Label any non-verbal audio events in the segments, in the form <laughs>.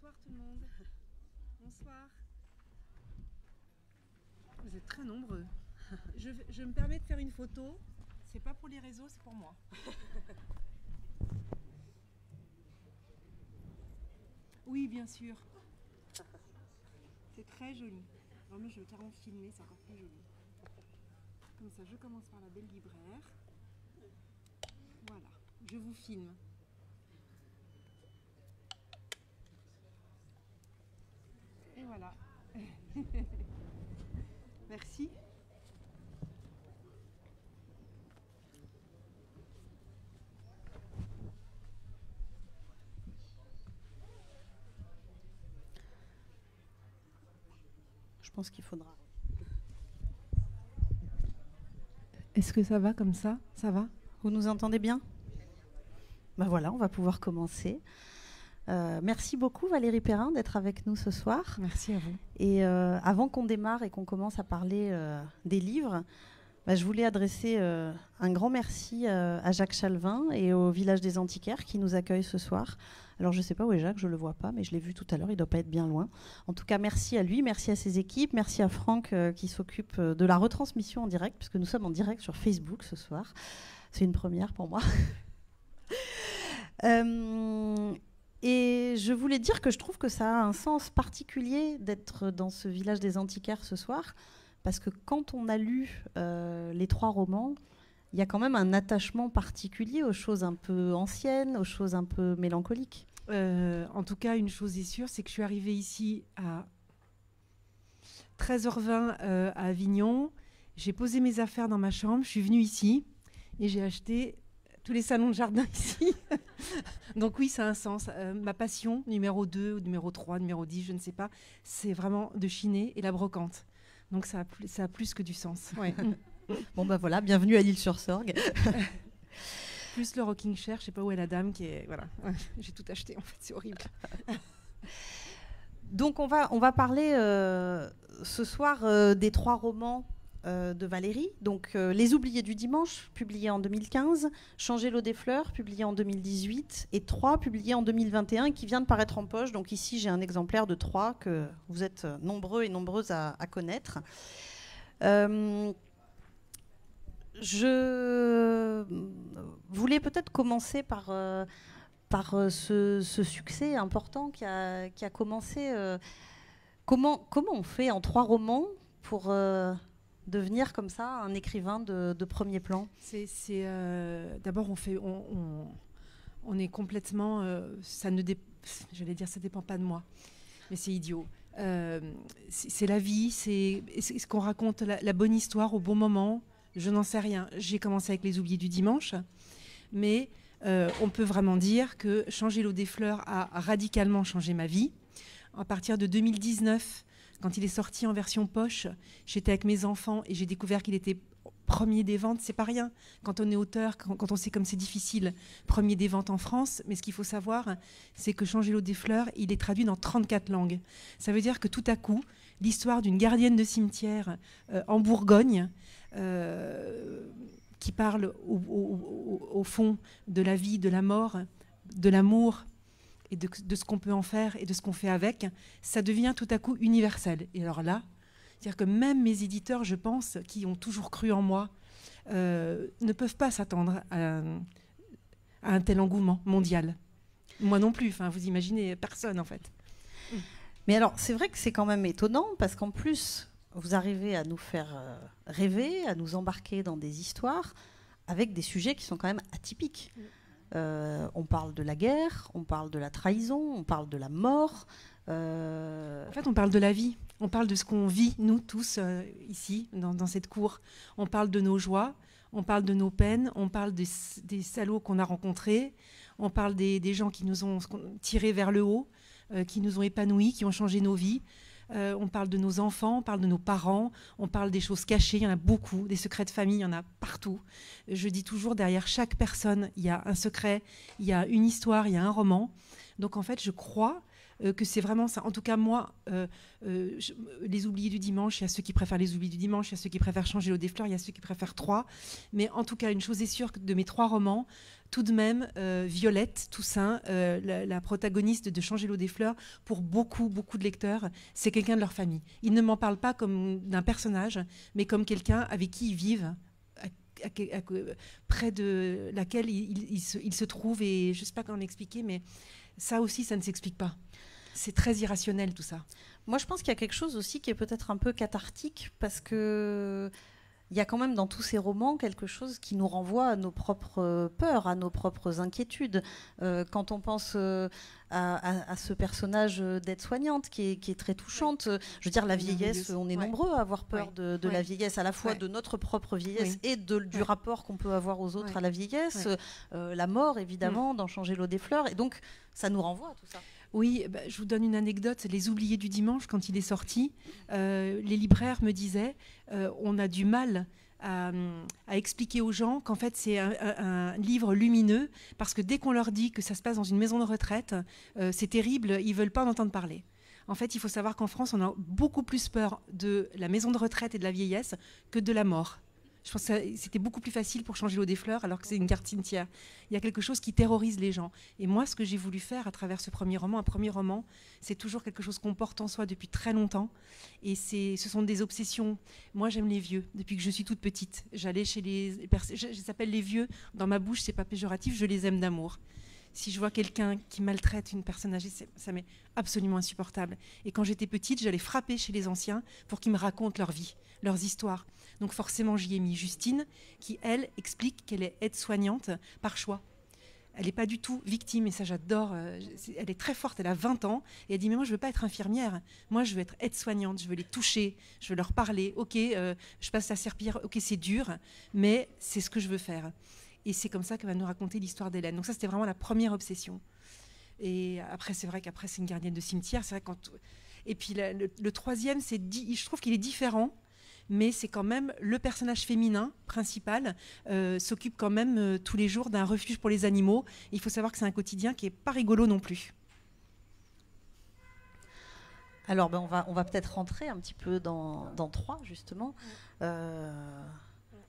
Bonsoir tout le monde. Bonsoir. Vous êtes très nombreux. Je, me permets de faire une photo. C'est pas pour les réseaux, c'est pour moi. Oui, bien sûr. C'est très joli. Moi, je vais carrément filmer, c'est encore plus joli. Comme ça, je commence par la belle libraire. Voilà, je vous filme. Et voilà. <laughs> Merci. Je pense qu'il faudra. Est-ce que ça va comme ça? Ça va? Vous nous entendez bien? Ben voilà, on va pouvoir commencer. Euh, merci beaucoup Valérie Perrin d'être avec nous ce soir. Merci à vous. Et euh, avant qu'on démarre et qu'on commence à parler euh, des livres, bah, je voulais adresser un grand merci à Jacques Chalvin et au Village des Antiquaires qui nous accueillent ce soir. Alors je ne sais pas où est Jacques, je ne le vois pas, mais je l'ai vu tout à l'heure, il ne doit pas être bien loin. En tout cas, merci à lui, merci à ses équipes, merci à Franck qui s'occupe de la retransmission en direct, puisque nous sommes en direct sur Facebook ce soir. C'est une première pour moi. <laughs> Euh, et je voulais dire que je trouve que ça a un sens particulier d'être dans ce village des antiquaires ce soir, parce que quand on a lu euh, les trois romans, il y a quand même un attachement particulier aux choses un peu anciennes, aux choses un peu mélancoliques. Euh, en tout cas, une chose est sûre, c'est que je suis arrivée ici à 13h20 euh, à Avignon. J'ai posé mes affaires dans ma chambre, je suis venue ici et j'ai acheté tous les salons de jardin <laughs> ici. Donc oui, ça a un sens. Euh, ma passion, numéro 2, ou numéro 3, numéro 10, je ne sais pas, c'est vraiment de chiner et la brocante. Donc ça a, plus- ça a plus que du sens. Ouais. <laughs> Bon ben voilà, bienvenue à l'île sur Sorgue. <laughs> plus le rocking chair, je sais pas où est la dame qui est... Voilà, j'ai tout acheté en fait, c'est horrible. Donc on va, on va parler euh, ce soir euh, des trois romans euh, de Valérie. Donc euh, Les Oubliés du dimanche, publié en 2015, Changer l'eau des fleurs, publié en 2018, et Trois, publié en 2021, et qui vient de paraître en poche. Donc ici j'ai un exemplaire de Trois que vous êtes euh, nombreux et nombreuses à, connaître. Je voulais peut-être commencer par... ce, succès important qui a, commencé. comment, on fait en trois romans pour devenir comme ça un écrivain de, premier plan C'est, euh, d'abord on fait, on, est complètement, euh, ça ne, j'allais dire, ça dépend pas de moi, mais c'est idiot. Euh, c'est, la vie, c'est, ce qu'on raconte la, bonne histoire au bon moment. Je n'en sais rien. J'ai commencé avec les oubliés du dimanche, mais on peut vraiment dire que changer l'eau des fleurs a radicalement changé ma vie. À partir de 2019, quand il est sorti en version poche, j'étais avec mes enfants et j'ai découvert qu'il était premier des ventes, c'est pas rien. Quand on est auteur, quand, on sait comme c'est difficile, premier des ventes en France. Mais ce qu'il faut savoir, c'est que Changer l'eau des fleurs, il est traduit dans 34 langues. Ça veut dire que tout à coup, l'histoire d'une gardienne de cimetière euh, en Bourgogne, euh, qui parle au fond de la vie, de la mort, de l'amour et de, de ce qu'on peut en faire et de ce qu'on fait avec, ça devient tout à coup universel. Et alors là, c'est-à-dire que même mes éditeurs, je pense, qui ont toujours cru en moi, euh, ne peuvent pas s'attendre à, à un tel engouement mondial. Moi non plus, enfin, vous imaginez, personne en fait. Mais alors, c'est vrai que c'est quand même étonnant parce qu'en plus, vous arrivez à nous faire euh, rêver, à nous embarquer dans des histoires avec des sujets qui sont quand même atypiques. Euh, on parle de la guerre, on parle de la trahison, on parle de la mort. euh, En fait, on parle de la vie, on parle de ce qu'on vit, nous tous, euh, ici, dans, cette cour. On parle de nos joies, on parle de nos peines, on parle des, salauds qu'on a rencontrés, on parle des, des gens qui nous ont tirés vers le haut, qui nous ont épanouis, qui ont changé nos vies. Euh, on parle de nos enfants, on parle de nos parents, on parle des choses cachées, il y en a beaucoup, des secrets de famille, il y en a partout. Je dis toujours, derrière chaque personne, il y a un secret, il y a une histoire, il y a un roman. Donc en fait, je crois que c'est vraiment ça. En tout cas, moi, les oubliés du dimanche, il y a ceux qui préfèrent les oubliés du dimanche, il y a ceux qui préfèrent changer l'eau des fleurs, il y a ceux qui préfèrent trois. Mais en tout cas, une chose est sûre, de mes trois romans, tout de même, Violette Toussaint, la, la, protagoniste de Changer l'eau des fleurs, pour beaucoup, beaucoup de lecteurs, c'est quelqu'un de leur famille. Ils ne m'en parlent pas comme d'un personnage, mais comme quelqu'un avec qui ils vivent, près de laquelle il, se, trouve. Et je ne sais pas comment l'expliquer, mais ça aussi, ça ne s'explique pas. C'est très irrationnel tout ça. Moi, je pense qu'il y a quelque chose aussi qui est peut-être un peu cathartique parce que il y a quand même dans tous ces romans quelque chose qui nous renvoie à nos propres peurs, à nos propres inquiétudes. Euh, quand on pense euh, à, ce personnage d'aide-soignante qui est, très touchante, je veux dire, la vieillesse, on est nombreux à avoir peur de, la vieillesse, à la fois de notre propre vieillesse et de, du rapport qu'on peut avoir aux autres à la vieillesse, euh, la mort évidemment, mm. d'en changer l'eau des fleurs. Et donc, ça nous renvoie à tout ça. Oui, bah, je vous donne une anecdote. Les Oubliés du dimanche, quand il est sorti, euh, les libraires me disaient euh, on a du mal à, expliquer aux gens qu'en fait c'est un, livre lumineux parce que dès qu'on leur dit que ça se passe dans une maison de retraite, euh, c'est terrible, ils veulent pas en entendre parler. En fait, il faut savoir qu'en France, on a beaucoup plus peur de la maison de retraite et de la vieillesse que de la mort. Je pense que c'était beaucoup plus facile pour changer l'eau des fleurs alors que c'est une carte cimetière. Il y a quelque chose qui terrorise les gens. Et moi, ce que j'ai voulu faire à travers ce premier roman, un premier roman, c'est toujours quelque chose qu'on porte en soi depuis très longtemps. Et ce sont des obsessions. Moi, j'aime les vieux. Depuis que je suis toute petite, j'allais chez les. Je, je s'appelle les vieux. Dans ma bouche, c'est pas péjoratif. Je les aime d'amour si je vois quelqu'un qui maltraite une personne âgée, ça m'est absolument insupportable. Et quand j'étais petite, j'allais frapper chez les anciens pour qu'ils me racontent leur vie, leurs histoires. Donc forcément, j'y ai mis Justine, qui, elle, explique qu'elle est aide-soignante par choix. Elle n'est pas du tout victime, et ça j'adore. Euh, elle est très forte, elle a 20 ans, et elle dit, mais moi je veux pas être infirmière, moi je veux être aide-soignante, je veux les toucher, je veux leur parler, ok, euh, je passe la serpillère, ok c'est dur, mais c'est ce que je veux faire. Et c'est comme ça qu'elle va nous raconter l'histoire d'Hélène. Donc ça c'était vraiment la première obsession. Et après c'est vrai qu'après c'est une gardienne de cimetière, c'est vrai quand... Et puis le, troisième, c'est je trouve qu'il est différent mais c'est quand même le personnage féminin principal euh, s'occupe quand même euh, tous les jours d'un refuge pour les animaux. Il faut savoir que c'est un quotidien qui est pas rigolo non plus. Alors, ben, on va, on va peut-être rentrer un petit peu dans, dans trois, justement. Euh,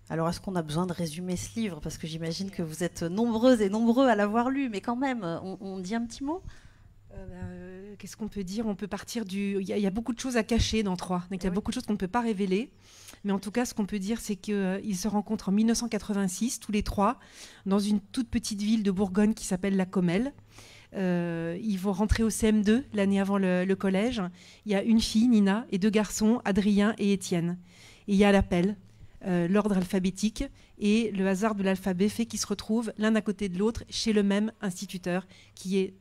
alors, est-ce qu'on a besoin de résumer ce livre? Parce que j'imagine que vous êtes nombreuses et nombreux à l'avoir lu, mais quand même, on dit un petit mot? Euh, bah, euh, qu'est-ce qu'on peut dire? On peut partir du. Il y, a beaucoup de choses à cacher dans Troyes. Donc il y a beaucoup de choses qu'on ne peut pas révéler. Mais en tout cas, ce qu'on peut dire, c'est qu'ils euh, se rencontrent en 1986, tous les trois, dans une toute petite ville de Bourgogne qui s'appelle La Comelle. ils vont rentrer au CM2 l'année avant le, collège. Il y a une fille, Nina, et deux garçons, Adrien et Étienne. Et il y a l'appel, l'ordre alphabétique, et le hasard de l'alphabet fait qu'ils se retrouvent l'un à côté de l'autre chez le même instituteur, qui est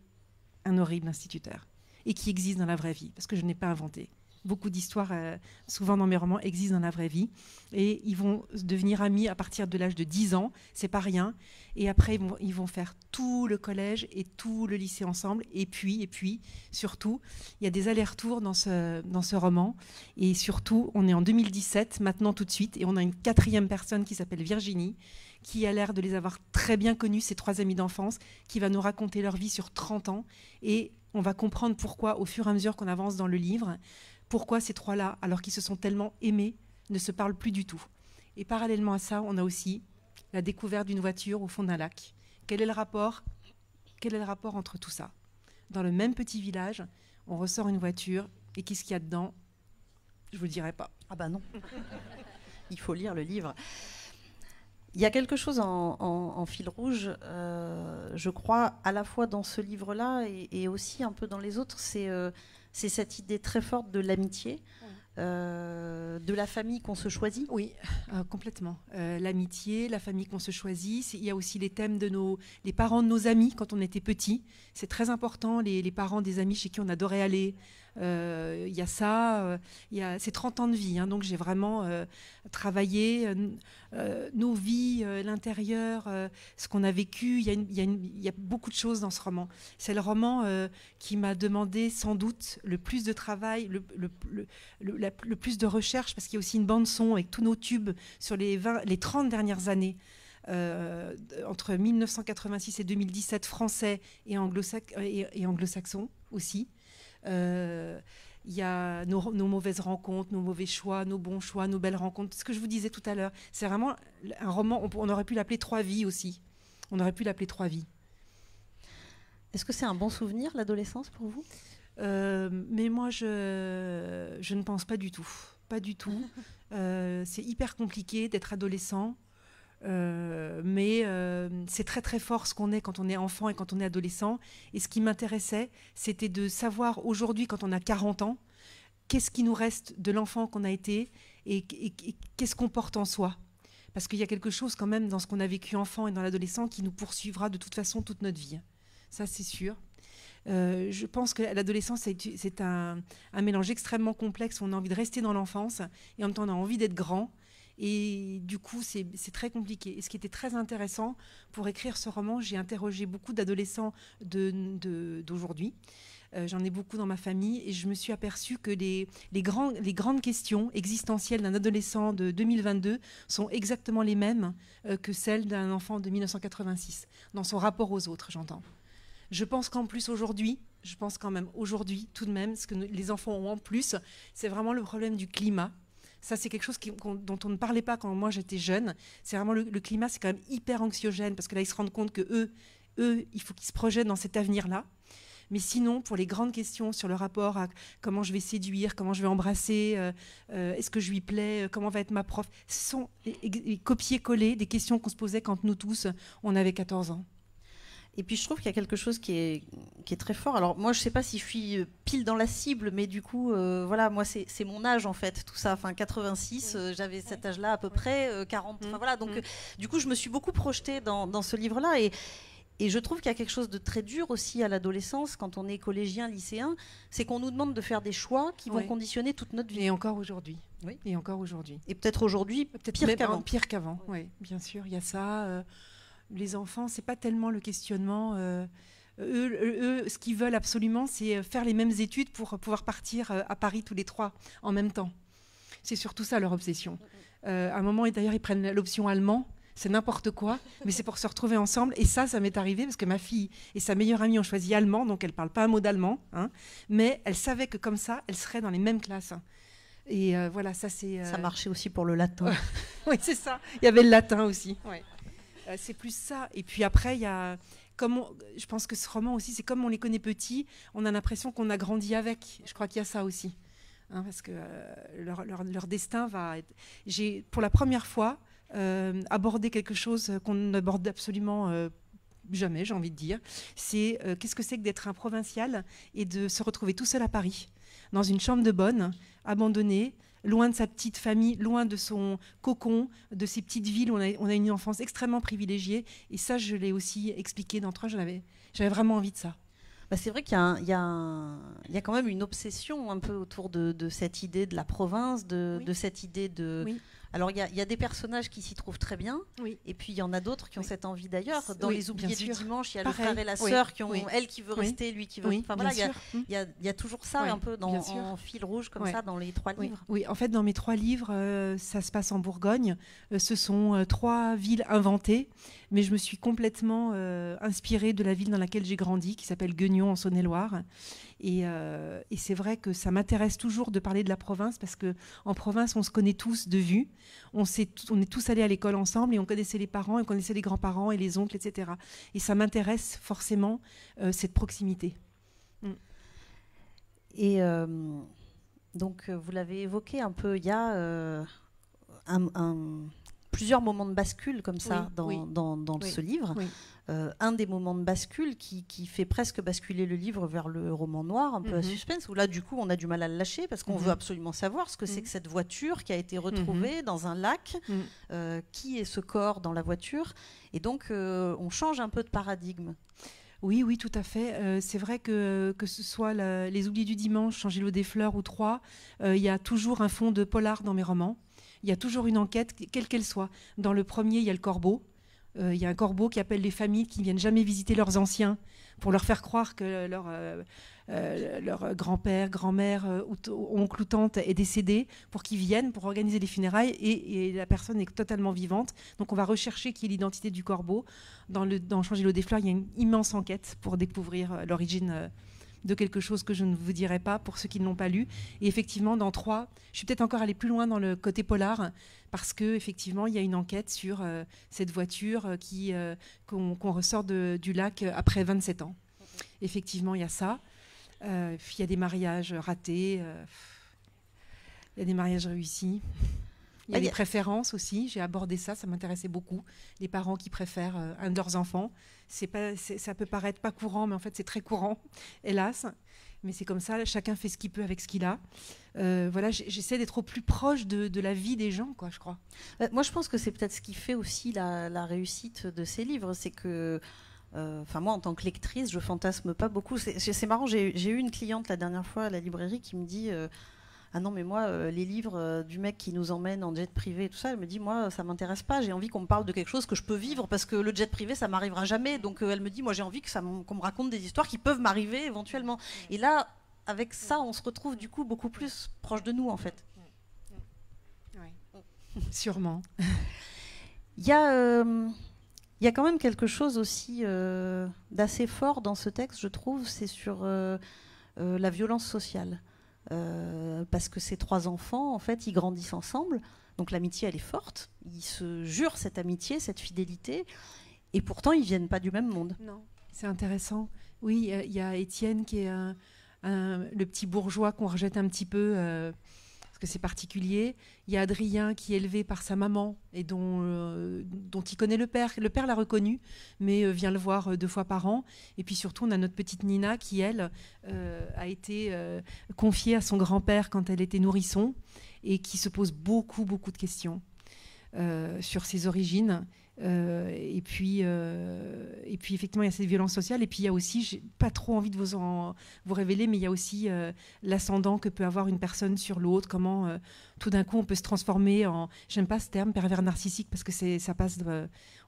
un horrible instituteur et qui existe dans la vraie vie, parce que je n'ai pas inventé. Beaucoup d'histoires, euh, souvent dans mes romans, existent dans la vraie vie. Et ils vont devenir amis à partir de l'âge de 10 ans, c'est pas rien. Et après, ils vont, ils vont, faire tout le collège et tout le lycée ensemble. Et puis, et puis, surtout, il y a des allers-retours dans ce, dans ce roman. Et surtout, on est en 2017, maintenant tout de suite, et on a une quatrième personne qui s'appelle Virginie, qui a l'air de les avoir très bien connus, ces trois amis d'enfance, qui va nous raconter leur vie sur 30 ans. Et on va comprendre pourquoi, au fur et à mesure qu'on avance dans le livre, pourquoi ces trois-là, alors qu'ils se sont tellement aimés, ne se parlent plus du tout. Et parallèlement à ça, on a aussi la découverte d'une voiture au fond d'un lac. Quel est le rapport Quel est le rapport entre tout ça? Dans le même petit village, on ressort une voiture et qu'est-ce qu'il y a dedans? Je vous le dirai pas. Ah bah non. <laughs> Il faut lire le livre. Il y a quelque chose en, fil rouge, euh, je crois, à la fois dans ce livre-là et, aussi un peu dans les autres, c'est euh, cette idée très forte de l'amitié. Euh, de la famille qu'on se choisit Oui, complètement. L'amitié, la famille qu'on se choisit. Il y a aussi les thèmes de nos, les parents de nos amis quand on était petit. C'est très important, les, les, parents des amis chez qui on adorait aller, il euh, y a ça, euh, il y c'est 30 ans de vie, hein, donc j'ai vraiment euh, travaillé nos vies, l'intérieur, ce qu'on a vécu. Il y, a beaucoup de choses dans ce roman. C'est le roman qui m'a demandé sans doute le plus de travail, le, le, plus de recherche, parce qu'il y a aussi une bande son avec tous nos tubes sur les, 20, les 30 dernières années. entre 1986 et 2017 français et anglo-saxons aussi. Il y a nos, mauvaises rencontres, nos mauvais choix, nos bons choix, nos belles rencontres. Ce que je vous disais tout à l'heure, c'est vraiment un roman, on, aurait pu l'appeler Trois vies aussi. On aurait pu l'appeler Trois vies. Est-ce que c'est un bon souvenir, l'adolescence, pour vous? Euh, Mais moi, je, je ne pense pas du tout. Pas du tout. <laughs> Euh, c'est hyper compliqué d'être adolescent. Euh, mais c'est très très fort ce qu'on est quand on est enfant et quand on est adolescent. Et ce qui m'intéressait, c'était de savoir aujourd'hui, quand on a 40 ans, qu'est-ce qui nous reste de l'enfant qu'on a été et, qu'est-ce qu'on porte en soi. Parce qu'il y a quelque chose quand même dans ce qu'on a vécu enfant et dans l'adolescent qui nous poursuivra de toute façon toute notre vie. Ça, c'est sûr. Euh, je pense que l'adolescence, c'est un, un, mélange extrêmement complexe. On a envie de rester dans l'enfance et en même temps, on a envie d'être grand. Et du coup, c'est très compliqué. Et ce qui était très intéressant pour écrire ce roman, j'ai interrogé beaucoup d'adolescents d'aujourd'hui. Euh, j'en ai beaucoup dans ma famille et je me suis aperçue que les, grandes questions existentielles d'un adolescent de 2022 sont exactement les mêmes euh, que celles d'un enfant de 1986, dans son rapport aux autres, j'entends. Je pense qu'en plus aujourd'hui, je pense quand même aujourd'hui tout de même, ce que les enfants ont en plus, c'est vraiment le problème du climat ça, c'est quelque chose dont on ne parlait pas quand moi j'étais jeune. C'est vraiment le, climat, c'est quand même hyper anxiogène parce que là, ils se rendent compte que eux, eux, il faut qu'ils se projettent dans cet avenir-là. Mais sinon, pour les grandes questions sur le rapport à comment je vais séduire, comment je vais embrasser, euh, euh, est-ce que je lui plais, euh, comment va être ma prof, ce sont les copier-coller des questions qu'on se posait quand nous tous, on avait 14 ans. Et puis je trouve qu'il y a quelque chose qui est, qui est très fort. Alors moi je sais pas si je suis euh, pile dans la cible, mais du coup euh, voilà, moi c'est mon âge en fait, tout ça. Enfin 86, euh, j'avais cet âge-là à peu près, 40. Enfin voilà, donc du coup je me suis beaucoup projetée dans, dans ce livre-là et et je trouve qu'il y a quelque chose de très dur aussi à l'adolescence, quand on est collégien, lycéen, c'est qu'on nous demande de faire des choix qui vont conditionner toute notre vie. Et encore aujourd'hui. Oui. Et encore aujourd'hui. Et peut-être aujourd'hui, peut-être pire qu'avant. Pire qu'avant, oui, bien sûr. Il y a ça les enfants, c'est pas tellement le questionnement. Euh, eux, ce qu'ils veulent absolument, c'est faire les mêmes études pour pouvoir partir euh, à Paris tous les trois en même temps. C'est surtout ça leur obsession. Euh, à un moment, d'ailleurs, ils prennent l'option allemand. C'est n'importe quoi, mais c'est pour se retrouver ensemble. Et ça, ça m'est arrivé parce que ma fille et sa meilleure amie ont choisi allemand, donc elle parle pas un mot d'allemand, hein, mais elle savait que comme ça, elles seraient dans les mêmes classes. Et voilà, ça c'est. Ça marchait aussi pour le latin. <laughs> oui, c'est ça. Il y avait le latin aussi. Ouais. Euh, c'est plus ça. Et puis après, il y a. Comme je pense que ce roman aussi, c'est comme on les connaît petits, on a l'impression qu'on a grandi avec. Je crois qu'il y a ça aussi. Hein, parce que euh, leur, leur, destin va être. J'ai, pour la première fois, euh, abordé quelque chose qu'on n'aborde absolument jamais, j'ai envie de dire. C'est qu'est-ce que c'est que d'être un provincial et de se retrouver tout seul à Paris, dans une chambre de bonne, abandonné, loin de sa petite famille, loin de son cocon, de ses petites villes. On a, on a une enfance extrêmement privilégiée. Et ça, je l'ai aussi expliqué dans trois. J'avais vraiment envie de ça. Bah, c'est vrai qu'il y, y, a quand même une obsession un peu autour de, cette idée de la province, de, cette idée de, alors, il y, a des personnages qui s'y trouvent très bien, et puis il y en a d'autres qui ont cette envie d'ailleurs. Dans Les Oubliés du Dimanche, il y a le frère et la sœur qui ont elle qui veut rester, lui qui veut. Enfin, voilà, il y, a toujours ça un peu dans, en fil rouge comme ça dans les trois livres. Oui, en fait, dans mes trois livres, euh, ça se passe en Bourgogne. Euh, ce sont euh, trois villes inventées, mais je me suis complètement inspirée de la ville dans laquelle j'ai grandi, qui s'appelle Guignon en Saône-et-Loire. Euh, et, c'est vrai que ça m'intéresse toujours de parler de la province parce que en province, on se connaît tous de vue. On, est tous allés à l'école ensemble et on connaissait les parents, et on connaissait les grands-parents et les oncles, etc. Et ça m'intéresse forcément euh, cette proximité. Mm. Et euh, donc, vous l'avez évoqué un peu, il y a plusieurs moments de bascule comme ça dans, dans, ce livre. Euh, un des moments de bascule qui, fait presque basculer le livre vers le roman noir, un peu à mhm. suspense, où là, du coup, on a du mal à le lâcher parce qu'on mhm. veut absolument savoir ce que c'est mhm. que cette voiture qui a été retrouvée dans un lac, euh, qui est ce corps dans la voiture? Et donc, euh, on change un peu de paradigme. Oui, oui, tout à fait. c'est vrai que que ce soit Les Oubliés du Dimanche, Angelo des Fleurs ou Trois, il y a toujours un fond de polar dans mes romans. Il y a toujours une enquête, quelle qu'elle soit. Dans le premier, il y a le corbeau. Euh, il y a un corbeau qui appelle les familles qui ne viennent jamais visiter leurs anciens pour leur faire croire que leur, euh, euh, leur grand-père, grand-mère, oncle ou tante est décédé, pour qu'ils viennent pour organiser les funérailles et, la personne est totalement vivante. Donc on va rechercher qui est l'identité du corbeau. Dans, le, dans Changer l'eau des fleurs, il y a une immense enquête pour découvrir l'origine de quelque chose que je ne vous dirai pas pour ceux qui ne l'ont pas lu. Et effectivement, dans trois, je suis peut-être encore allée plus loin dans le côté polar parce que effectivement, il y a une enquête sur euh, cette voiture euh, qui euh, qu'on ressort du lac après 27 ans. Effectivement, il y a ça. il y a des mariages ratés. il y a des mariages réussis. Il y a des préférences aussi. J'ai abordé ça, ça m'intéressait beaucoup. Les parents qui préfèrent un de leurs enfants. C'est pas, ça peut paraître pas courant, mais en fait c'est très courant, <laughs> hélas. Mais c'est comme ça, chacun fait ce qu'il peut avec ce qu'il a. Euh, voilà, j'essaie d'être au plus proche de, la vie des gens, quoi, je crois. Euh, moi, je pense que c'est peut-être ce qui fait aussi la, réussite de ces livres, c'est que euh, Enfin, moi, en tant que lectrice, je fantasme pas beaucoup. C'est marrant, j'ai eu une cliente la dernière fois à la librairie qui me dit ah non mais moi euh, les livres euh, du mec qui nous emmène en jet privé et tout ça elle me dit moi ça m'intéresse pas j'ai envie qu'on me parle de quelque chose que je peux vivre parce que le jet privé ça m'arrivera jamais. Donc euh, elle me dit moi j'ai envie que ça qu'on me raconte des histoires qui peuvent m'arriver éventuellement. Et là avec ça on se retrouve du coup beaucoup plus proche de nous en fait. <laughs> Sûrement. <laughs> Il y a il y a quand même quelque chose aussi d'assez fort dans ce texte, je trouve, c'est sur la violence sociale. Euh, parce que ces trois enfants, en fait, ils grandissent ensemble. Donc l'amitié, elle est forte. Ils se jurent cette amitié, cette fidélité. Et pourtant, ils viennent pas du même monde. Non, c'est intéressant. Oui, il y a Étienne qui est le petit bourgeois qu'on rejette un petit peu. Euh, que c'est particulier. Il y a Adrien qui est élevé par sa maman et dont, euh, dont il connaît le père. Le père l'a reconnu, mais euh, vient le voir euh, deux fois par an. Et puis surtout, on a notre petite Nina qui, elle, a été confiée à son grand-père quand elle était nourrisson et qui se pose beaucoup, beaucoup de questions sur ses origines euh, et, puis, euh, et puis, effectivement, il y a cette violence sociale. Et puis, il y a aussi, j'ai pas trop envie de vous, en, révéler, mais il y a aussi euh, l'ascendant que peut avoir une personne sur l'autre. Comment tout d'un coup on peut se transformer en. J'aime pas ce terme, pervers narcissique, parce que ça passe.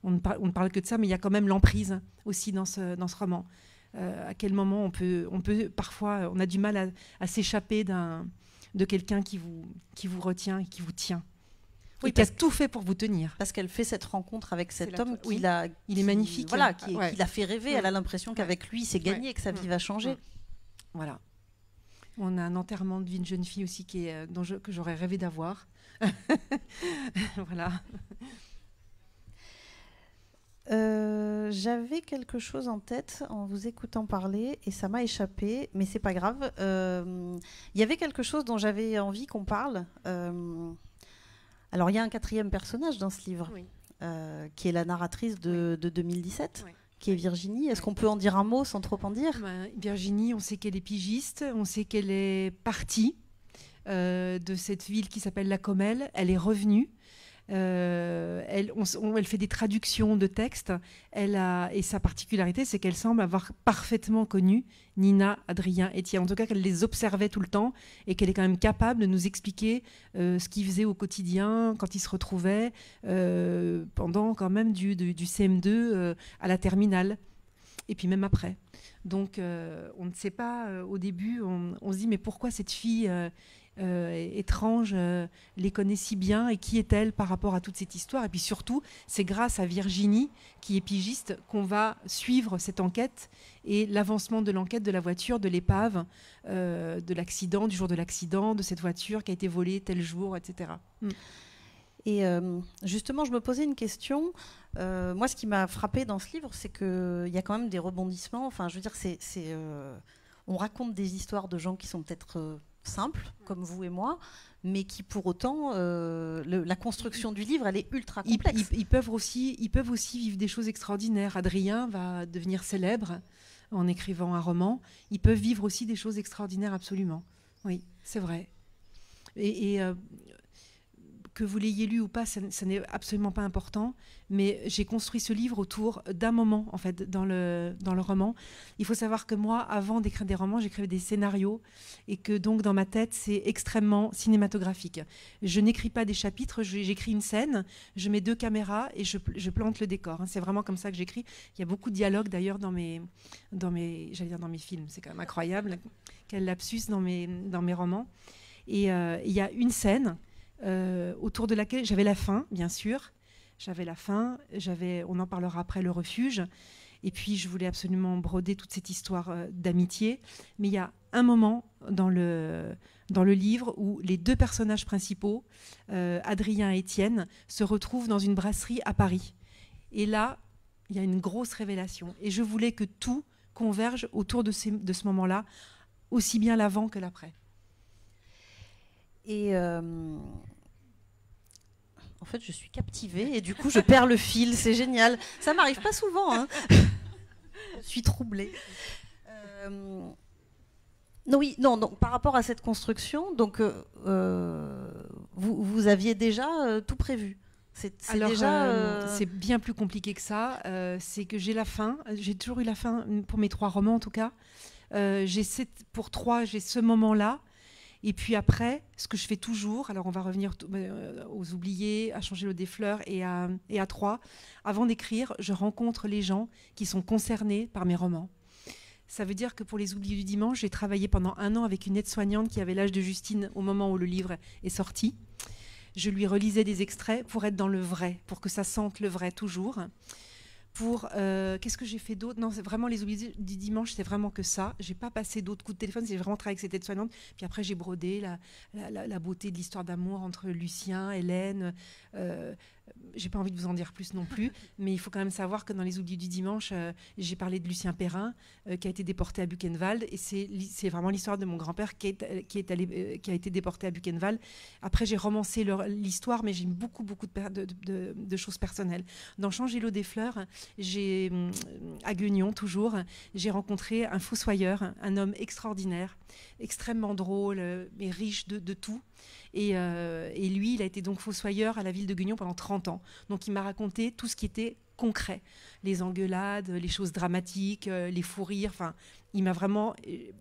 on, ne parle, que de ça, mais il y a quand même l'emprise aussi dans ce, roman. à quel moment on peut, on peut. Parfois, on a du mal à, s'échapper de quelqu'un qui vous, qui vous retient et qui vous tient. Oui, qui a tout fait pour vous tenir. Parce qu'elle fait cette rencontre avec cet homme qui il est magnifique. Voilà, qui, l'a fait rêver. Elle a l'impression qu'avec lui, c'est gagné, que sa vie va changer. Voilà. On a un enterrement de vie de jeune fille aussi qui est, euh, que j'aurais rêvé d'avoir. <laughs> voilà. Euh, j'avais quelque chose en tête en vous écoutant parler et ça m'a échappé, mais c'est pas grave. Euh, il y avait quelque chose dont j'avais envie qu'on parle. Alors il y a un quatrième personnage dans ce livre, euh, qui est la narratrice de, 2017. qui est Virginie. Est-ce qu'on peut en dire un mot sans trop en dire? Ben, Virginie, on sait qu'elle est pigiste, on sait qu'elle est partie euh, de cette ville qui s'appelle La Comelle. Elle est revenue. Euh, elle, fait des traductions de textes. Elle a, et sa particularité, c'est qu'elle semble avoir parfaitement connu Nina, Adrien, Étienne. En tout cas, qu'elle les observait tout le temps et qu'elle est quand même capable de nous expliquer euh, ce qu'ils faisaient au quotidien quand ils se retrouvaient euh, pendant quand même du, du, CM2 à la terminale et puis même après. Donc, on ne sait pas au début. On, se dit mais pourquoi cette fille étrange euh, les connaît si bien et qui est-elle par rapport à toute cette histoire Et puis surtout, c'est grâce à Virginie, qui est pigiste, qu'on va suivre cette enquête et l'avancement de l'enquête de la voiture, de l'épave, euh, de l'accident, du jour de l'accident, de cette voiture qui a été volée tel jour, etc. Et mm. justement, je me posais une question. moi, ce qui m'a frappé dans ce livre, c'est qu'il y a quand même des rebondissements. Enfin, je veux dire, c'est, on raconte des histoires de gens qui sont peut-être simple, comme vous et moi, mais qui pour autant, euh, la construction du livre, elle est ultra complexe. Ils, peuvent aussi, ils peuvent aussi vivre des choses extraordinaires. Adrien va devenir célèbre en écrivant un roman. Ils peuvent vivre aussi des choses extraordinaires, absolument. Oui, c'est vrai. Et, euh, que vous l'ayez lu ou pas, ça, n'est absolument pas important. Mais j'ai construit ce livre autour d'un moment, en fait, dans le, dans le roman. Il faut savoir que moi, avant d'écrire des romans, j'écrivais des scénarios et que donc dans ma tête, c'est extrêmement cinématographique. Je n'écris pas des chapitres, j'écris une scène, je mets deux caméras et je, je plante le décor. Hein. C'est vraiment comme ça que j'écris. Il y a beaucoup de dialogues d'ailleurs dans mes, dans mes, j'allais dire dans mes films. C'est quand même incroyable quel lapsus dans mes, dans mes romans. Et euh, il y a une scène euh, autour de laquelle j'avais la faim, bien sûr. J'avais la faim, j'avais, on en parlera après, le refuge. Et puis, je voulais absolument broder toute cette histoire d'amitié. Mais il y a un moment dans le, dans le livre où les deux personnages principaux, Adrien et Étienne, se retrouvent dans une brasserie à Paris. Et là, il y a une grosse révélation. Et je voulais que tout converge autour de, de ce moment-là, aussi bien l'avant que l'après. Et euh, fait, je suis captivée et du coup, je perds le fil. C'est génial. Ça m'arrive pas souvent. Hein. je suis troublée. Euh, non, oui, non, donc par rapport à cette construction, donc euh, vous, vous, aviez déjà tout prévu. C'est déjà. c'est bien plus compliqué que ça. c'est que j'ai la fin. J'ai toujours eu la fin pour mes trois romans en tout cas. j'ai pour trois, j'ai ce moment-là et puis après, ce que je fais toujours, alors on va revenir euh, aux oubliés, à changer l'eau des fleurs et à, et à Troyes. Avant d'écrire, je rencontre les gens qui sont concernés par mes romans. Ça veut dire que pour les oubliés du dimanche, j'ai travaillé pendant un an avec une aide-soignante qui avait l'âge de Justine au moment où le livre est sorti. Je lui relisais des extraits pour être dans le vrai, pour que ça sente le vrai toujours pour euh, qu'est-ce que j'ai fait d'autre? Non, c'est vraiment les oubliés du dimanche, c'est vraiment que ça. J'ai pas passé d'autres coups de téléphone, c'est vraiment travaillé avec cette aide-soignante. Puis après, j'ai brodé la, beauté de l'histoire d'amour entre Lucien, Hélène, euh, j'ai pas envie de vous en dire plus non plus, <laughs> mais il faut quand même savoir que dans les oubliés du dimanche, euh, j'ai parlé de Lucien Perrin, euh, qui a été déporté à Buchenwald, et c'est vraiment l'histoire de mon grand-père qui, est, qui, est allé, euh, qui a été déporté à Buchenwald. Après, j'ai romancé l'histoire, mais j'ai beaucoup, beaucoup de, de, de, choses personnelles. Dans Changer l'eau des fleurs, j'ai à Guignon, toujours, j'ai rencontré un fossoyeur, un homme extraordinaire, extrêmement drôle, mais riche de, tout. Euh, et, lui, il a été donc fossoyeur à la ville de Guignon pendant 30 ans. Donc il m'a raconté tout ce qui était concret, les engueulades, les choses dramatiques, euh, les fous rires. Enfin, il m'a vraiment,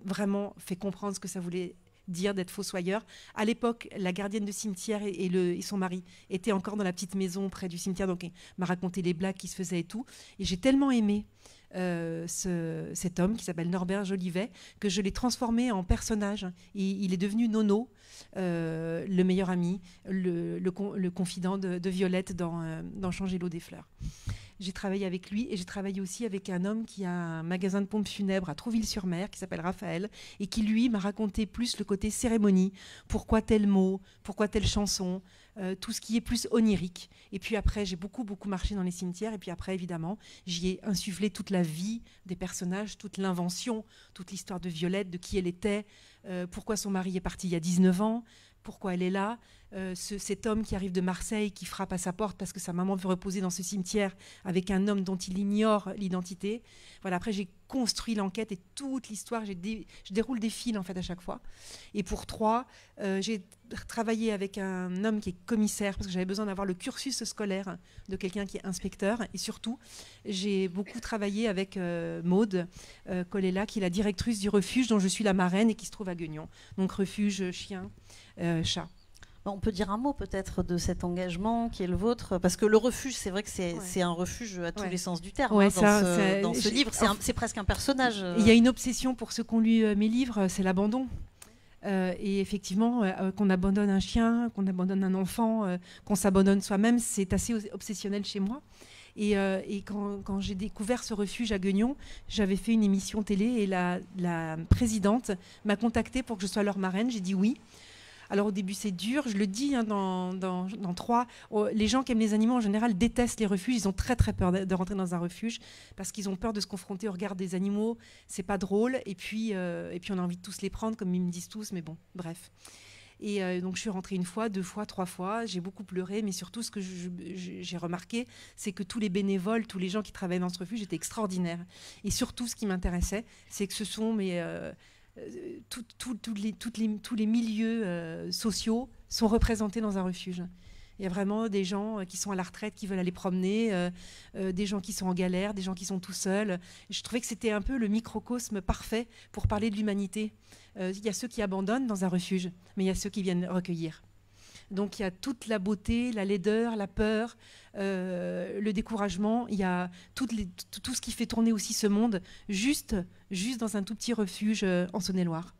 vraiment fait comprendre ce que ça voulait dire d'être fossoyeur. À l'époque, la gardienne de cimetière et, et, son mari étaient encore dans la petite maison près du cimetière, donc il m'a raconté les blagues qui se faisaient et tout. Et j'ai tellement aimé euh, cet homme qui s'appelle Norbert Jolivet, que je l'ai transformé en personnage. il est devenu Nono, euh, le meilleur ami, le, confident de, Violette dans, euh, dans Changer l'eau des fleurs. J'ai travaillé avec lui et j'ai travaillé aussi avec un homme qui a un magasin de pompes funèbres à Trouville-sur-Mer qui s'appelle Raphaël et qui lui m'a raconté plus le côté cérémonie, pourquoi tel mot, pourquoi telle chanson, euh, tout ce qui est plus onirique. Et puis après, j'ai beaucoup, beaucoup marché dans les cimetières. Et puis après, évidemment, j'y ai insufflé toute la vie des personnages, toute l'invention, toute l'histoire de Violette, de qui elle était, euh, pourquoi son mari est parti il y a 19 ans, pourquoi elle est là, euh, cet homme qui arrive de Marseille, qui frappe à sa porte parce que sa maman veut reposer dans ce cimetière avec un homme dont il ignore l'identité. Voilà, après j'ai construit l'enquête et toute l'histoire, je déroule des fils en fait à chaque fois. Et pour trois, euh, j'ai travaillé avec un homme qui est commissaire parce que j'avais besoin d'avoir le cursus scolaire de quelqu'un qui est inspecteur. Et surtout, j'ai beaucoup travaillé avec euh, Maude Colella, qui est la directrice du refuge dont je suis la marraine et qui se trouve à Guignon. Donc refuge chien, chat. On peut dire un mot peut-être de cet engagement qui est le vôtre, parce que le refuge, c'est vrai que c'est un refuge à tous les sens du terme. Hein, dans, ce, livre, c'est presque un personnage. Il y a une obsession pour ceux qu'on lit mes livres, c'est l'abandon. Euh, et effectivement, euh, qu'on abandonne un chien, qu'on abandonne un enfant, euh, qu'on s'abandonne soi-même, c'est assez obsessionnel chez moi. Et, quand, quand j'ai découvert ce refuge à Guignon, j'avais fait une émission télé et la, la présidente m'a contactée pour que je sois leur marraine. J'ai dit oui. Alors au début c'est dur, je le dis hein, dans, dans, trois. Oh, les gens qui aiment les animaux en général détestent les refuges, ils ont très très peur de, rentrer dans un refuge parce qu'ils ont peur de se confronter au regard des animaux, c'est pas drôle, et puis, euh, et puis on a envie de tous les prendre comme ils me disent tous, mais bon, bref. Et euh, donc je suis rentrée une fois, deux fois, trois fois. J'ai beaucoup pleuré, mais surtout ce que j'ai remarqué, c'est que tous les bénévoles, tous les gens qui travaillent dans ce refuge étaient extraordinaires. Et surtout, ce qui m'intéressait, c'est que ce sont mes, euh, tous les milieux euh, sociaux sont représentés dans un refuge. Il y a vraiment des gens euh, qui sont à la retraite, qui veulent aller promener, des gens qui sont en galère, des gens qui sont tout seuls. Je trouvais que c'était un peu le microcosme parfait pour parler de l'humanité. il y a ceux qui abandonnent dans un refuge, mais il y a ceux qui viennent recueillir. Donc il y a toute la beauté, la laideur, la peur, euh, le découragement. Il y a tout, ce qui fait tourner aussi ce monde, juste, juste dans un tout petit refuge euh, en Saône-et-Loire.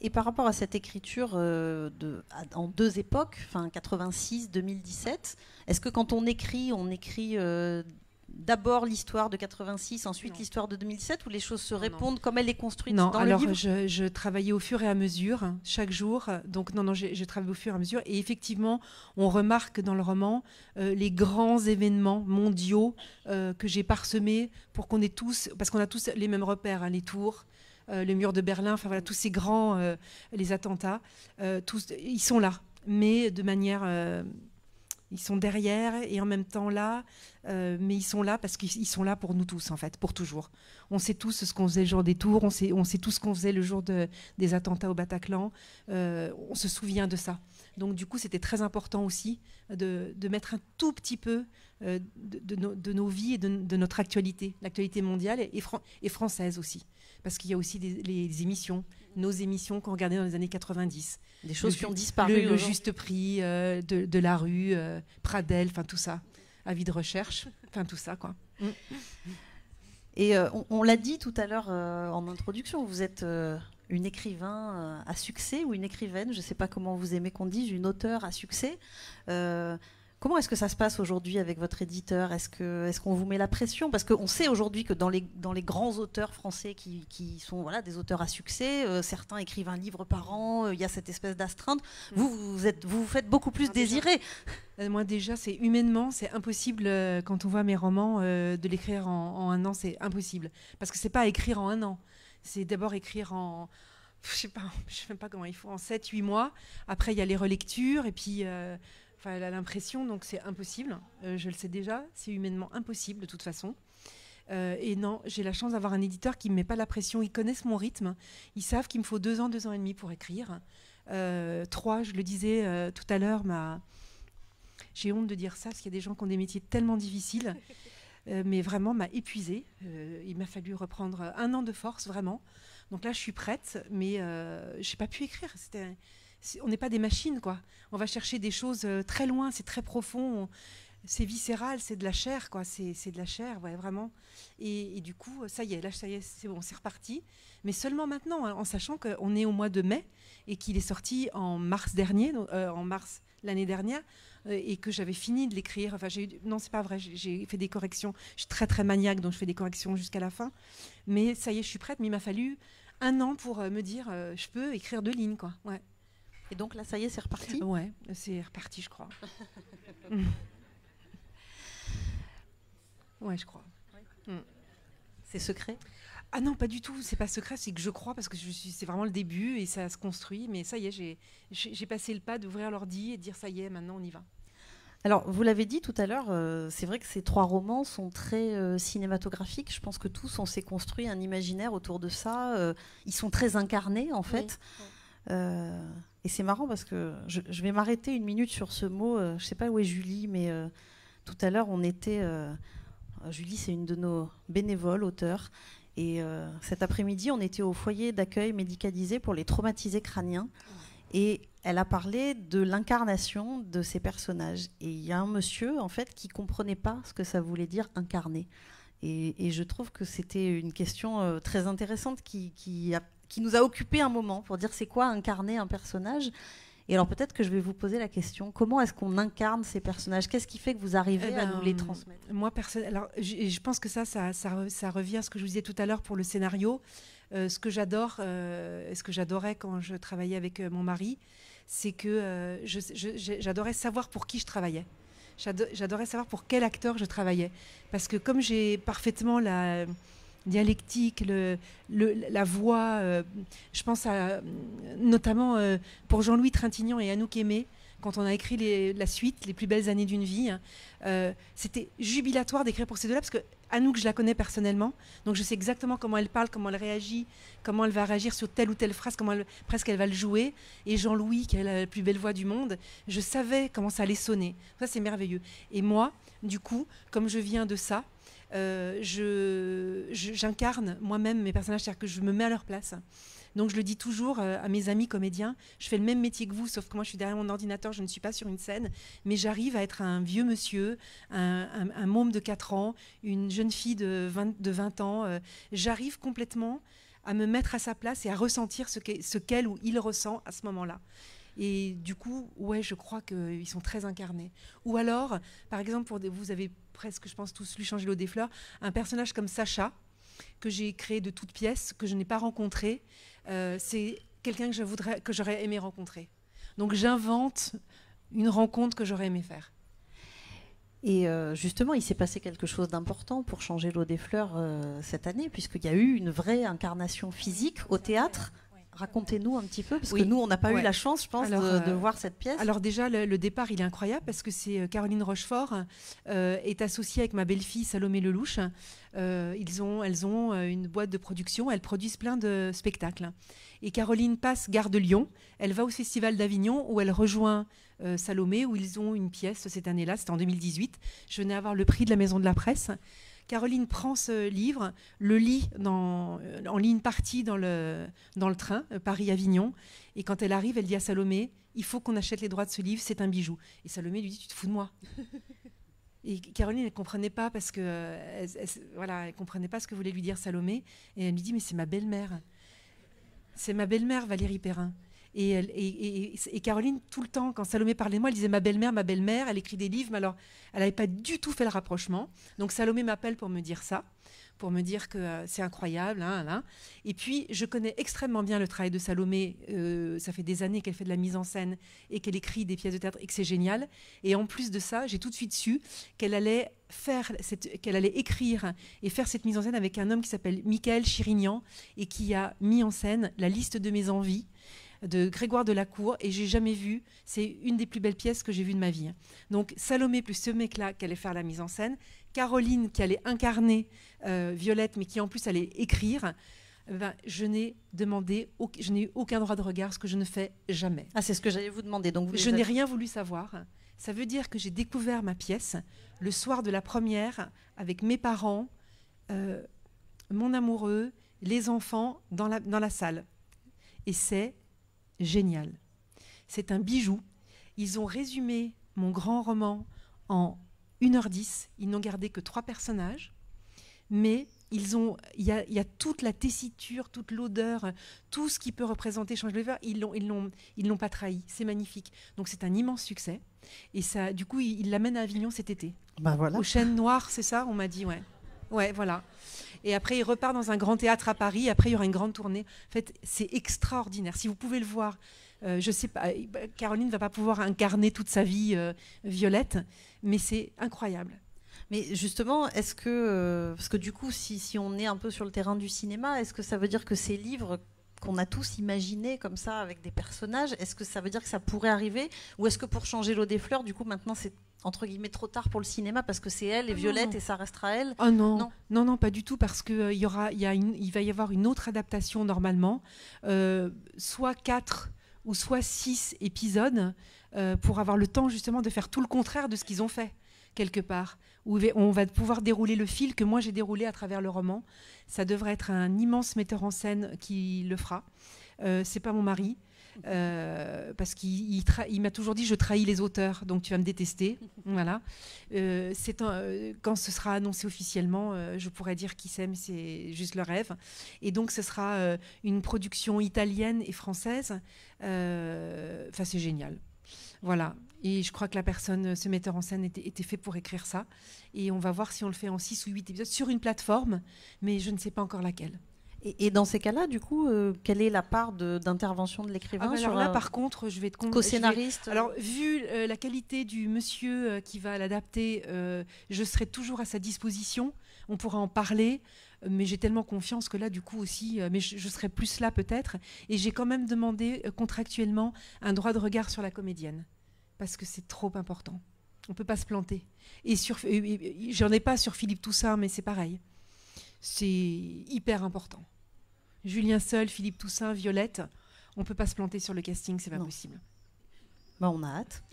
Et par rapport à cette écriture euh, en deux époques, enfin 86, 2017, est-ce que quand on écrit, on écrit d'abord l'histoire de 86, ensuite l'histoire de 2007, où les choses se répondent comme elle est construite non, dans alors le livre? je, je, travaillais au fur et à mesure, chaque jour. Donc non, non, je, je travaillais au fur et à mesure. Et effectivement, on remarque dans le roman euh, les grands événements mondiaux euh, que j'ai parsemés pour qu'on ait tous, parce qu'on a tous les mêmes repères, hein, les tours. Euh, le mur de Berlin, enfin voilà, tous ces grands, euh, les attentats, euh, tous, ils sont là, mais de manière ils sont derrière et en même temps là, euh, mais ils sont là parce qu'ils sont là pour nous tous, en fait, pour toujours. On sait tous ce qu'on faisait le jour des tours, on sait, on sait tout ce qu'on faisait le jour de, des attentats au Bataclan, euh, on se souvient de ça. Donc du coup, c'était très important aussi de, de, mettre un tout petit peu euh, de, no, de, nos vies et de, notre actualité, l'actualité mondiale et, et, française aussi. Parce qu'il y a aussi des, les émissions, nos émissions qu'on regardait dans les années 90. Des choses le, qui ont disparu. Le, le juste prix euh, de, de, la rue, euh, Pradel, enfin tout ça. Avis de recherche, enfin tout ça quoi. Mm. Et euh, on, on l'a dit tout à l'heure en introduction, vous êtes une écrivain à succès ou une écrivaine, je ne sais pas comment vous aimez qu'on dise, une auteure à succès. Comment est-ce que ça se passe aujourd'hui avec votre éditeur? Est-ce qu'on est qu'on vous met la pression? Parce qu'on sait aujourd'hui que dans les, dans les grands auteurs français qui, qui sont voilà, des auteurs à succès, euh, certains écrivent un livre par an, euh, il y a cette espèce d'astreinte. Mm. Vous, vous, êtes, vous vous faites beaucoup plus ah, désirer. Euh, moi déjà, c'est humainement, c'est impossible euh, quand on voit mes romans de l'écrire en, en, un an, c'est impossible. Parce que c'est pas écrire en un an, c'est d'abord écrire en... Je sais pas, <laughs> je sais même pas comment il faut, en 7-8 mois. Après, il y a les relectures et puis... Elle a l'impression, donc c'est impossible. Euh, je le sais déjà, c'est humainement impossible de toute façon. Euh, et non, j'ai la chance d'avoir un éditeur qui ne me met pas la pression. Ils connaissent mon rythme. Ils savent qu'il me faut deux ans, deux ans et demi pour écrire. Euh, trois, je le disais tout à l'heure, ma... j'ai honte de dire ça parce qu'il y a des gens qui ont des métiers tellement difficiles. Mais vraiment m'a épuisée. Il m'a fallu reprendre un an de force, vraiment. Donc là, je suis prête, mais je n'ai pas pu écrire. C'était on n'est pas des machines, quoi. On va chercher des choses euh, très loin, c'est très profond, c'est viscéral, c'est de la chair, quoi. C'est de la chair, ouais, vraiment. Et, du coup, ça y est, là, ça y est, c'est bon, c'est reparti. Mais seulement maintenant, hein, en sachant qu'on est au mois de mai et qu'il est sorti en mars dernier, euh, en mars l'année dernière, euh, et que j'avais fini de l'écrire. Enfin, j'ai non, c'est pas vrai. J'ai fait des corrections. Je suis très très maniaque, donc je fais des corrections jusqu'à la fin. Mais ça y est, je suis prête. Mais il m'a fallu un an pour me dire, je peux écrire deux lignes, quoi. Ouais. Et donc là, ça y est, c'est reparti? Ouais, c'est reparti, je crois. <laughs> ouais, je crois. Mm. C'est secret? Ah non, pas du tout. C'est pas secret, c'est que je crois parce que je suis. C'est vraiment le début et ça se construit. Mais ça y est, j'ai passé le pas d'ouvrir l'ordi et de dire ça y est, maintenant on y va. Alors, vous l'avez dit tout à l'heure, euh, c'est vrai que ces trois romans sont très euh, cinématographiques. Je pense que tous, on s'est construit un imaginaire autour de ça. Euh, ils sont très incarnés, en fait. Oui, oui. Et c'est marrant parce que je, vais m'arrêter une minute sur ce mot. Euh, je ne sais pas où est Julie, mais euh, tout à l'heure, on était. Euh, Julie, c'est une de nos bénévoles, auteurs. Et cet après-midi, on était au foyer d'accueil médicalisé pour les traumatisés crâniens. Et elle a parlé de l'incarnation de ces personnages. Et il y a un monsieur, en fait, qui comprenait pas ce que ça voulait dire incarner. Et, je trouve que c'était une question très intéressante qui, qui, a, qui, nous a occupé un moment pour dire c'est quoi incarner un personnage. Et alors peut-être que je vais vous poser la question comment est-ce qu'on incarne ces personnages? Qu'est-ce qui fait que vous arrivez eh ben, à nous les transmettre? Moi, alors je, pense que ça, ça, ça, ça, revient à ce que je vous disais tout à l'heure pour le scénario. Euh, ce que j'adore, euh, ce que j'adorais quand je travaillais avec euh, mon mari, c'est que euh, j'adorais savoir pour qui je travaillais j'adorais savoir pour quel acteur je travaillais. Parce que comme j'ai parfaitement la dialectique, le, le, la voix, euh, je pense à notamment euh, pour Jean-Louis Trintignant et Anouk Aimé, quand on a écrit la suite, Les plus belles années d'une vie, hein, euh, c'était jubilatoire d'écrire pour ces deux-là, parce que Anouk, je la connais personnellement, donc je sais exactement comment elle parle, comment elle réagit, comment elle va réagir sur telle ou telle phrase, comment presque elle va le jouer. Et Jean-Louis, qui a la plus belle voix du monde, je savais comment ça allait sonner. Ça, c'est merveilleux. Et moi, du coup, comme je viens de ça, euh, j'incarne moi-même mes personnages, c'est-à-dire que je me mets à leur place. Donc je le dis toujours euh, à mes amis comédiens, je fais le même métier que vous, sauf que moi je suis derrière mon ordinateur, je ne suis pas sur une scène, mais j'arrive à être un vieux monsieur, un, un, môme de 4 ans, une jeune fille de 20, de 20 ans. Euh, j'arrive complètement à me mettre à sa place et à ressentir ce qu'elle qu ou il ressent à ce moment-là. Et du coup, ouais, je crois qu'ils sont très incarnés. Ou alors, par exemple, pour vous avez presque, je pense, tous lu Changer l'eau des fleurs, un personnage comme Sacha, que j'ai créé de toutes pièces, que je n'ai pas rencontré, euh, c'est quelqu'un que j'aurais aimé rencontrer. Donc j'invente une rencontre que j'aurais aimé faire. Et euh, justement, il s'est passé quelque chose d'important pour changer l'eau des fleurs euh, cette année, puisqu'il y a eu une vraie incarnation physique au théâtre. Racontez-nous un petit peu, parce que nous, on n'a pas eu la chance, je pense, de, euh, voir cette pièce. Alors déjà, le, départ, il est incroyable, parce que c'est Caroline Rochefort est associée avec ma belle-fille Salomé Lelouch. ils ont, elles ont une boîte de production, elles produisent plein de spectacles. Et Caroline passe Gare de Lyon, elle va au Festival d'Avignon, où elle rejoint euh, Salomé, où ils ont une pièce cette année-là, c'était en 2018. Je venais avoir le prix de la Maison de la Presse. Caroline prend ce livre, le lit dans, euh, en ligne partie dans le, train, euh, Paris-Avignon. Et quand elle arrive, elle dit à Salomé Il faut qu'on achète les droits de ce livre, c'est un bijou. Et Salomé lui dit Tu te fous de moi Et Caroline, elle ne comprenait pas parce que voilà, elle comprenait pas ce que voulait lui dire Salomé. Et elle lui dit Mais c'est ma belle-mère. C'est ma belle-mère, Valérie Perrin. Et, Caroline, tout le temps, quand Salomé parlait de moi, elle disait ma belle-mère, ma belle-mère, elle écrit des livres, mais alors elle n'avait pas du tout fait le rapprochement. Donc Salomé m'appelle pour me dire ça, pour me dire que euh, c'est incroyable. Hein, Et puis, je connais extrêmement bien le travail de Salomé. Euh, ça fait des années qu'elle fait de la mise en scène et qu'elle écrit des pièces de théâtre et que c'est génial. Et en plus de ça, j'ai tout de suite su qu'elle allait faire qu'elle allait écrire et faire cette mise en scène avec un homme qui s'appelle Michael Chirignan et qui a mis en scène la liste de mes envies de Grégoire de la Cour et j'ai jamais vu, c'est une des plus belles pièces que j'ai vues de ma vie. Donc Salomé plus ce mec-là qui allait faire la mise en scène, Caroline qui allait incarner euh, Violette mais qui en plus allait écrire. Ben, je n'ai demandé, je n'ai eu aucun droit de regard, ce que je ne fais jamais. Ah, c'est ce que j'allais vous demander. Donc je n'ai rien voulu savoir. Ça veut dire que j'ai découvert ma pièce le soir de la première avec mes parents, euh, mon amoureux, les enfants dans la, dans la salle. Et c'est génial. C'est un bijou. Ils ont résumé mon grand roman en 1h10. Ils n'ont gardé que trois personnages, mais ils ont, il y, a, toute la tessiture, toute l'odeur, tout ce qui peut représenter Change le verre. Ils l'ont, ils l'ont, ils l'ont pas trahi. C'est magnifique. Donc c'est un immense succès. Et ça, du coup, il l'amène à Avignon cet été. Bah voilà. Aux Chênes Noires, c'est ça On m'a dit, ouais. Ouais, voilà. Et après, il repart dans un grand théâtre à Paris. Après, il y aura une grande tournée. En fait, c'est extraordinaire. Si vous pouvez le voir, euh, je sais pas, Caroline ne va pas pouvoir incarner toute sa vie euh, Violette, mais c'est incroyable. Mais justement, est-ce que, euh, parce que du coup, si, si, on est un peu sur le terrain du cinéma, est-ce que ça veut dire que ces livres qu'on a tous imaginés comme ça avec des personnages, est-ce que ça veut dire que ça pourrait arriver Ou est-ce que pour changer l'eau des fleurs, du coup, maintenant c'est entre guillemets trop tard pour le cinéma parce que c'est elle et ah Violette et ça restera elle? Oh non, non, non, pas du tout parce que euh, y aura, y a il va y avoir une autre adaptation normalement, euh, soit quatre ou soit six épisodes euh, pour avoir le temps justement de faire tout le contraire de ce qu'ils ont fait quelque part où on va pouvoir dérouler le fil que moi j'ai déroulé à travers le roman. Ça devrait être un immense metteur en scène qui le fera. Euh, c'est pas mon mari, euh, parce qu'il m'a toujours dit je trahis les auteurs, donc tu vas me détester. <laughs> voilà. Euh, euh, quand ce sera annoncé officiellement, je pourrais dire qui mais c'est juste le rêve. Et donc ce sera une production italienne et française. Enfin, c'est génial. Voilà. Et je crois que la personne, ce metteur en scène, était, était, fait pour écrire ça. Et on va voir si on le fait en 6 ou 8 épisodes sur une plateforme, mais je ne sais pas encore laquelle. Et, dans ces cas-là, du coup, euh, quelle est la part d'intervention de, l'écrivain ah bah Alors là, par contre, je vais être co-scénariste. Alors, vu euh, la qualité du monsieur euh, qui va l'adapter, je serai toujours à sa disposition. On pourra en parler, mais j'ai tellement confiance que là, du coup aussi, mais je, je, serai plus là peut-être. Et j'ai quand même demandé contractuellement un droit de regard sur la comédienne, parce que c'est trop important. On peut pas se planter. Et sur, j'en ai pas sur Philippe Toussaint, mais c'est pareil c'est hyper important. Julien Seul, Philippe Toussaint, Violette, on peut pas se planter sur le casting, c'est pas possible. Bah, on a hâte. <laughs>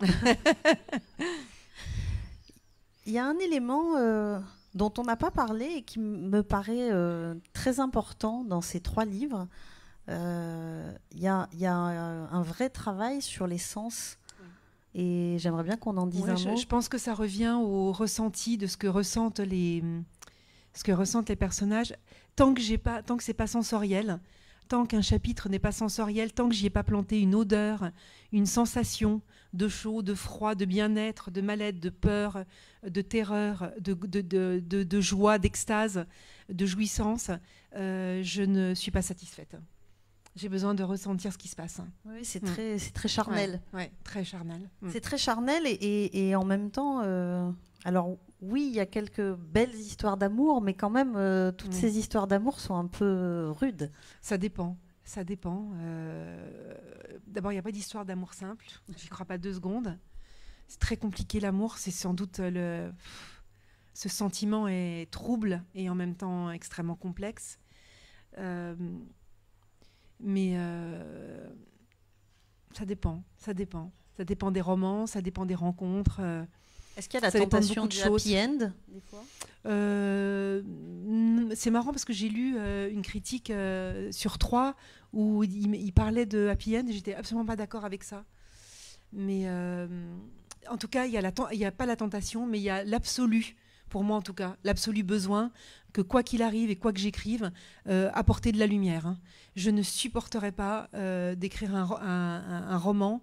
Il y a un élément euh, dont on n'a pas parlé et qui me paraît euh, très important dans ces trois livres. Euh, il y, a, un vrai travail sur les sens. Et j'aimerais bien qu'on en dise un je, mot. Je pense que ça revient au ressenti de ce que ressentent les, ce que ressentent les personnages, tant que j'ai pas, tant que c'est pas sensoriel. tant qu'un chapitre n'est pas sensoriel, tant que j'y ai pas planté une odeur, une sensation de chaud, de froid, de bien-être, de mal-être, de peur, de terreur, de, de, joie, d'extase, de jouissance, euh, je ne suis pas satisfaite. J'ai besoin de ressentir ce qui se passe. Oui, c'est mm. très, c'est très charnel. Ouais, très charnel. Mm. C'est très charnel et, et, en même temps, euh, alors oui, il y a quelques belles histoires d'amour, mais quand même, euh, toutes mm. ces histoires d'amour sont un peu rudes. Ça dépend. Ça dépend. Euh, d'abord, il n'y a pas d'histoire d'amour simple. J'y crois pas deux secondes. C'est très compliqué l'amour. C'est sans doute le. Ce sentiment est trouble et en même temps extrêmement complexe. Euh, mais euh, ça dépend. Ça dépend. Ça dépend des romans, ça dépend des rencontres. Est-ce qu'il y a la tentation du happy end? Des fois euh, c'est marrant parce que j'ai lu euh, une critique euh, sur trois où il, parlait de happy end et j'étais absolument pas d'accord avec ça. Mais en tout cas, il n'y a, a pas la tentation, mais il y a l'absolu, pour moi en tout cas, l'absolu besoin que quoi qu'il arrive et quoi que j'écrive, apporter de la lumière. Hein. Je ne supporterais pas d'écrire un, roman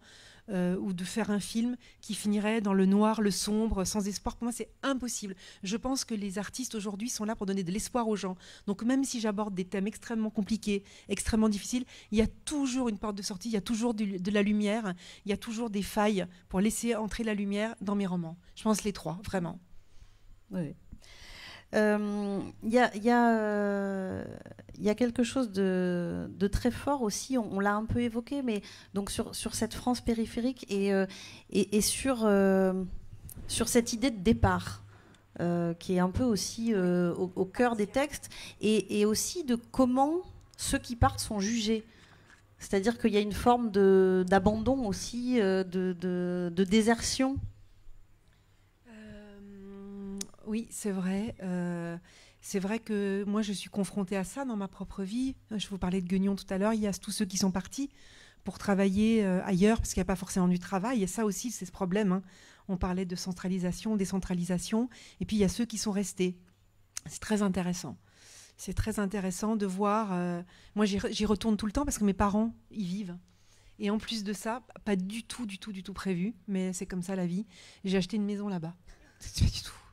euh, ou de faire un film qui finirait dans le noir, le sombre, sans espoir. Pour moi, c'est impossible. Je pense que les artistes aujourd'hui sont là pour donner de l'espoir aux gens. Donc même si j'aborde des thèmes extrêmement compliqués, extrêmement difficiles, il y a toujours une porte de sortie, il y a toujours de la lumière, il y a toujours des failles pour laisser entrer la lumière dans mes romans. Je pense les trois, vraiment. Il euh, y, euh, y, a, quelque chose de, très fort aussi, on, l'a un peu évoqué, mais donc sur, cette France périphérique et, euh, sur, cette idée de départ. qui est un peu aussi au, cœur des textes, et, aussi de comment ceux qui partent sont jugés. C'est-à-dire qu'il y a une forme d'abandon aussi, de désertion oui, c'est vrai. Euh, c'est vrai que moi, je suis confrontée à ça dans ma propre vie. Je vous parlais de Guignon tout à l'heure. Il y a tous ceux qui sont partis pour travailler euh, ailleurs, parce qu'il n'y a pas forcément du travail. Et ça aussi, c'est ce problème. Hein. On parlait de centralisation, décentralisation. Et puis, il y a ceux qui sont restés. C'est très intéressant. C'est très intéressant de voir. Euh, moi, j'y retourne tout le temps parce que mes parents y vivent. Et en plus de ça, pas du tout, du tout, du tout prévu, mais c'est comme ça la vie. J'ai acheté une maison là-bas.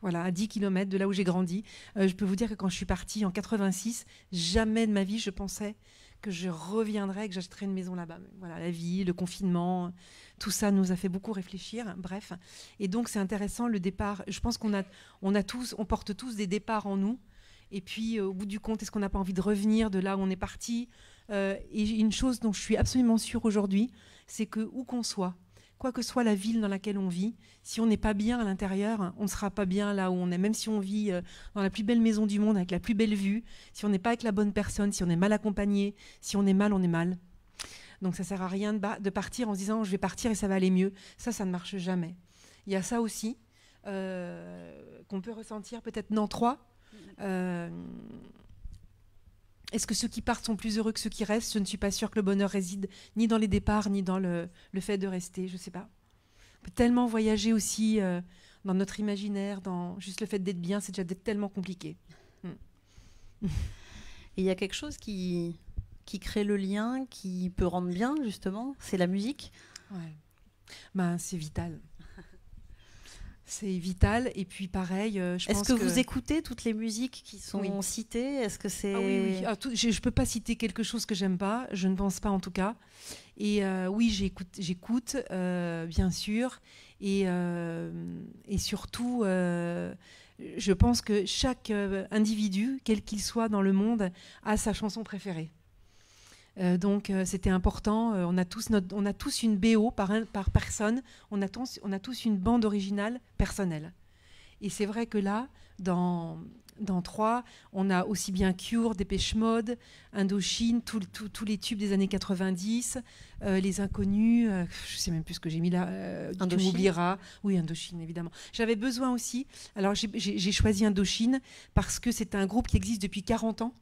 Voilà, à 10 km de là où j'ai grandi. Euh, je peux vous dire que quand je suis partie en 86, jamais de ma vie je pensais que je reviendrais, que j'achèterais une maison là-bas. Voilà, la vie, le confinement, tout ça nous a fait beaucoup réfléchir. Bref, et donc c'est intéressant le départ. Je pense qu'on a, a tous, on porte tous des départs en nous. Et puis, euh, au bout du compte, est-ce qu'on n'a pas envie de revenir de là où on est parti? Euh, Et une chose dont je suis absolument sûre aujourd'hui, c'est que où qu'on soit, quoi que soit la ville dans laquelle on vit, si on n'est pas bien à l'intérieur, on ne sera pas bien là où on est. Même si on vit euh, dans la plus belle maison du monde, avec la plus belle vue, si on n'est pas avec la bonne personne, si on est mal accompagné, si on est mal, on est mal. Donc ça sert à rien de, de partir en se disant je vais partir et ça va aller mieux. Ça, ça ne marche jamais. Il y a ça aussi euh, qu'on peut ressentir peut-être dans trois. Euh, est-ce que ceux qui partent sont plus heureux que ceux qui restent? Je ne suis pas sûre que le bonheur réside ni dans les départs, ni dans le, fait de rester. Je ne sais pas. On peut tellement voyager aussi euh, dans notre imaginaire, dans juste le fait d'être bien, c'est déjà tellement compliqué. Hmm. il y a quelque chose qui, qui crée le lien, qui peut rendre bien, justement, c'est la musique? Ouais. Ben, c'est vital. C'est vital. Et puis pareil, euh, je Est-ce que, vous écoutez toutes les musiques qui sont citées? Est-ce que c'est ah oui, oui. Ah, je ne peux pas citer quelque chose que j'aime pas. Je ne pense pas en tout cas. Et euh, oui, j'écoute, j'écoute euh, bien sûr. Et, et surtout, je pense que chaque individu, quel qu'il soit dans le monde, a sa chanson préférée. Euh, donc euh, c'était important. Euh, on, a tous notre, on a tous une BO par, par personne. On on a tous une bande originale personnelle. Et c'est vrai que là, dans, dans trois, on a aussi bien Cure, Dépêche Mode, Indochine, tous les tubes des années 90, Les Inconnus, je sais même plus ce que j'ai mis là, tu m'oublieras. Oui, Indochine, évidemment. J'avais besoin aussi, alors j'ai choisi Indochine parce que c'est un groupe qui existe depuis 40 ans.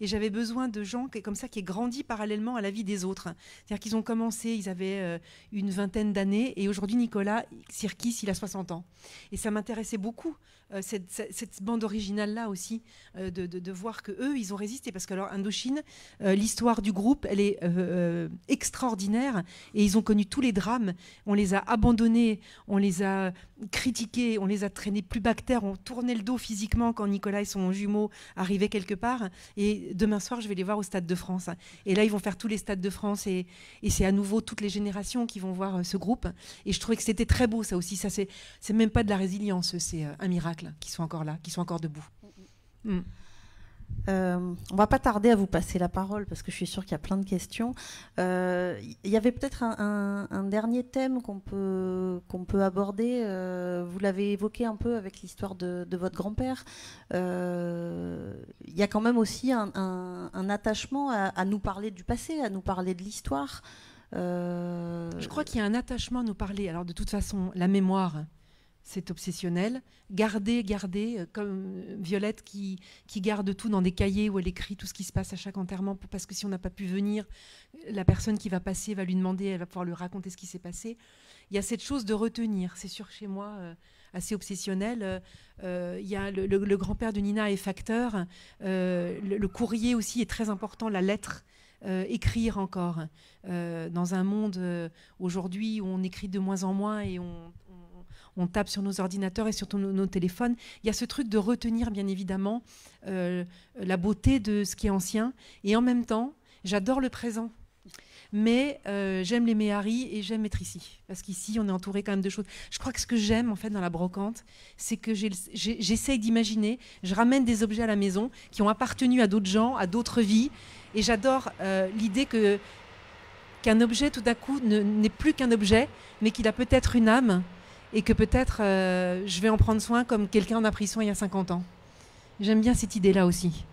Et j'avais besoin de gens comme ça qui aient grandi parallèlement à la vie des autres. C'est-à-dire qu'ils ont commencé, ils avaient euh, une vingtaine d'années, et aujourd'hui Nicolas Sirkis, il a 60 ans. Et ça m'intéressait beaucoup euh, cette, bande originale là aussi, euh, de, voir que eux, ils ont résisté parce que alors Indochine, l'histoire du groupe, elle est extraordinaire et ils ont connu tous les drames. On les a abandonnés, on les a critiqués, on les a traînés plus bactères, on tournait le dos physiquement quand Nicolas et son jumeau arrivaient quelque part. Et demain soir, je vais les voir au Stade de France. Et là, ils vont faire tous les stades de France et, c'est à nouveau toutes les générations qui vont voir euh, ce groupe. Et je trouvais que c'était très beau, ça aussi. Ça, c'est même pas de la résilience, c'est euh, un miracle qu'ils soient encore là, qu'ils soient encore debout. Mm. Euh, on va pas tarder à vous passer la parole parce que je suis sûre qu'il y a plein de questions. Euh, il y avait peut-être un, dernier thème qu'on peut, qu'on peut aborder. Euh, vous l'avez évoqué un peu avec l'histoire de, votre grand-père. Euh, il y a quand même aussi un, attachement à, nous parler du passé, à nous parler de l'histoire. Je crois qu'il y a un attachement à nous parler. Alors de toute façon, la mémoire, c'est obsessionnel. Garder, garder, euh, comme euh, Violette qui, qui garde tout dans des cahiers où elle écrit tout ce qui se passe à chaque enterrement, parce que si on n'a pas pu venir, la personne qui va passer va lui demander, elle va pouvoir lui raconter ce qui s'est passé. Il y a cette chose de retenir, c'est sûr chez moi, euh, assez obsessionnel. y a le, grand-père de Nina est facteur. le, courrier aussi est très important, la lettre. écrire encore dans un monde aujourd'hui où on écrit de moins en moins et on, on tape sur nos ordinateurs et sur nos, téléphones. Il y a ce truc de retenir, bien évidemment, euh, la beauté de ce qui est ancien. Et en même temps, j'adore le présent. Mais euh, j'aime les Méharis et j'aime être ici. Parce qu'ici, on est entouré quand même de choses. Je crois que ce que j'aime, en fait, dans la brocante, c'est que j'essaye d'imaginer, je ramène des objets à la maison qui ont appartenu à d'autres gens, à d'autres vies. Et j'adore euh, l'idée qu'un objet, tout d'un coup, n'est plus qu'un objet, mais qu'il a peut-être une âme et que peut-être euh, je vais en prendre soin comme quelqu'un en a pris soin il y a 50 ans. J'aime bien cette idée-là aussi.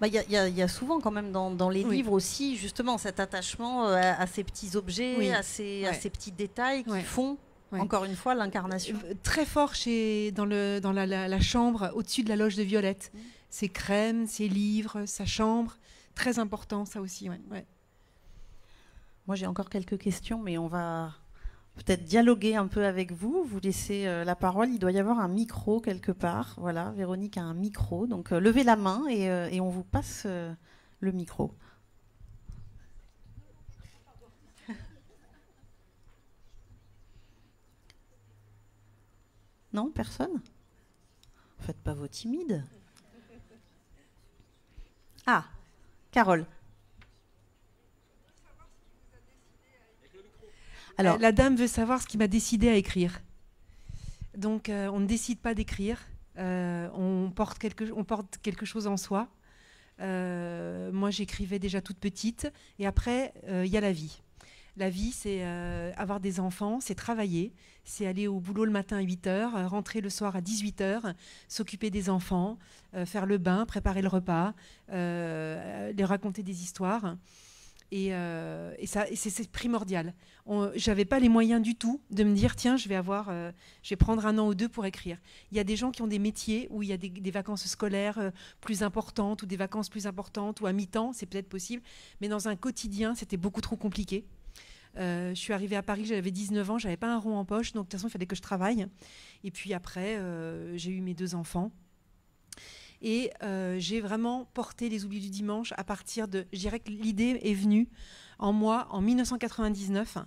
Bah, il y, y, a souvent quand même dans, les livres aussi justement cet attachement euh, à, ces petits objets, à, ces, à, ces, petits détails qui font encore une fois l'incarnation. Euh, très fort chez, dans, le, dans la, chambre au-dessus de la loge de Violette. Ses crèmes, ses livres, sa chambre. Très important ça aussi. Moi j'ai encore quelques questions mais on va peut-être dialoguer un peu avec vous, vous laisser euh, la parole. Il doit y avoir un micro quelque part. Voilà, Véronique a un micro. Donc euh, levez la main et, euh, et on vous passe le micro. <laughs> Non, personne? Faites pas vos timides. Ah, Carole. Alors, la dame veut savoir ce qui m'a décidé à écrire. Donc, euh, on ne décide pas d'écrire. Euh, on, porte quelque, on porte quelque chose en soi. Euh, moi, j'écrivais déjà toute petite. Et après, il y a la vie. La vie, c'est avoir des enfants, c'est travailler, c'est aller au boulot le matin à 8h, rentrer le soir à 18h, s'occuper des enfants, faire le bain, préparer le repas, les raconter des histoires. Euh, et, ça, c'est primordial. J'avais pas les moyens du tout de me dire tiens, je vais avoir, euh, je vais prendre un an ou deux pour écrire. Il y a des gens qui ont des métiers où il y a des, vacances scolaires euh, plus importantes ou des vacances plus importantes ou à mi-temps, c'est peut-être possible. Mais dans un quotidien, c'était beaucoup trop compliqué. je suis arrivée à Paris, j'avais 19 ans, j'avais pas un rond en poche, donc de toute façon, il fallait que je travaille. Et puis après, j'ai eu mes deux enfants. Et euh, j'ai vraiment porté les oublis du dimanche à partir de. Je dirais que l'idée est venue en moi en 1999,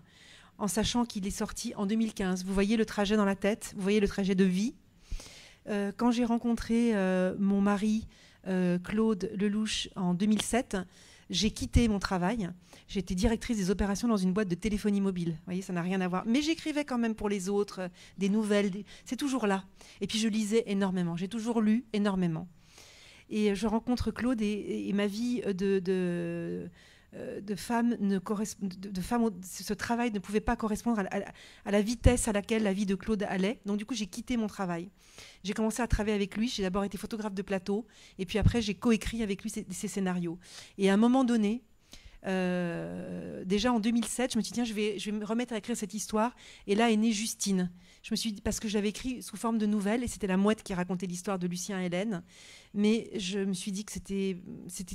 en sachant qu'il est sorti en 2015. Vous voyez le trajet dans la tête, vous voyez le trajet de vie. Euh, quand j'ai rencontré euh, mon mari, Claude Lelouch, en 2007, j'ai quitté mon travail. J'étais directrice des opérations dans une boîte de téléphonie mobile. Vous voyez, ça n'a rien à voir. Mais j'écrivais quand même pour les autres, des nouvelles. C'est toujours là. Et puis je lisais énormément. J'ai toujours lu énormément. Et je rencontre Claude et, ma vie de, de, euh, de femme, ne de, ce travail ne pouvait pas correspondre à, la vitesse à laquelle la vie de Claude allait. Donc du coup, j'ai quitté mon travail. J'ai commencé à travailler avec lui. J'ai d'abord été photographe de plateau, et puis après, j'ai coécrit avec lui ses, scénarios. Et à un moment donné, déjà en 2007, je me suis dit, tiens, je vais, je vais me remettre à écrire cette histoire. Et là est née Justine. Je me suis parce que j'avais écrit sous forme de nouvelle, et c'était la mouette qui racontait l'histoire de Lucien et Hélène. Mais je me suis dit que c'était,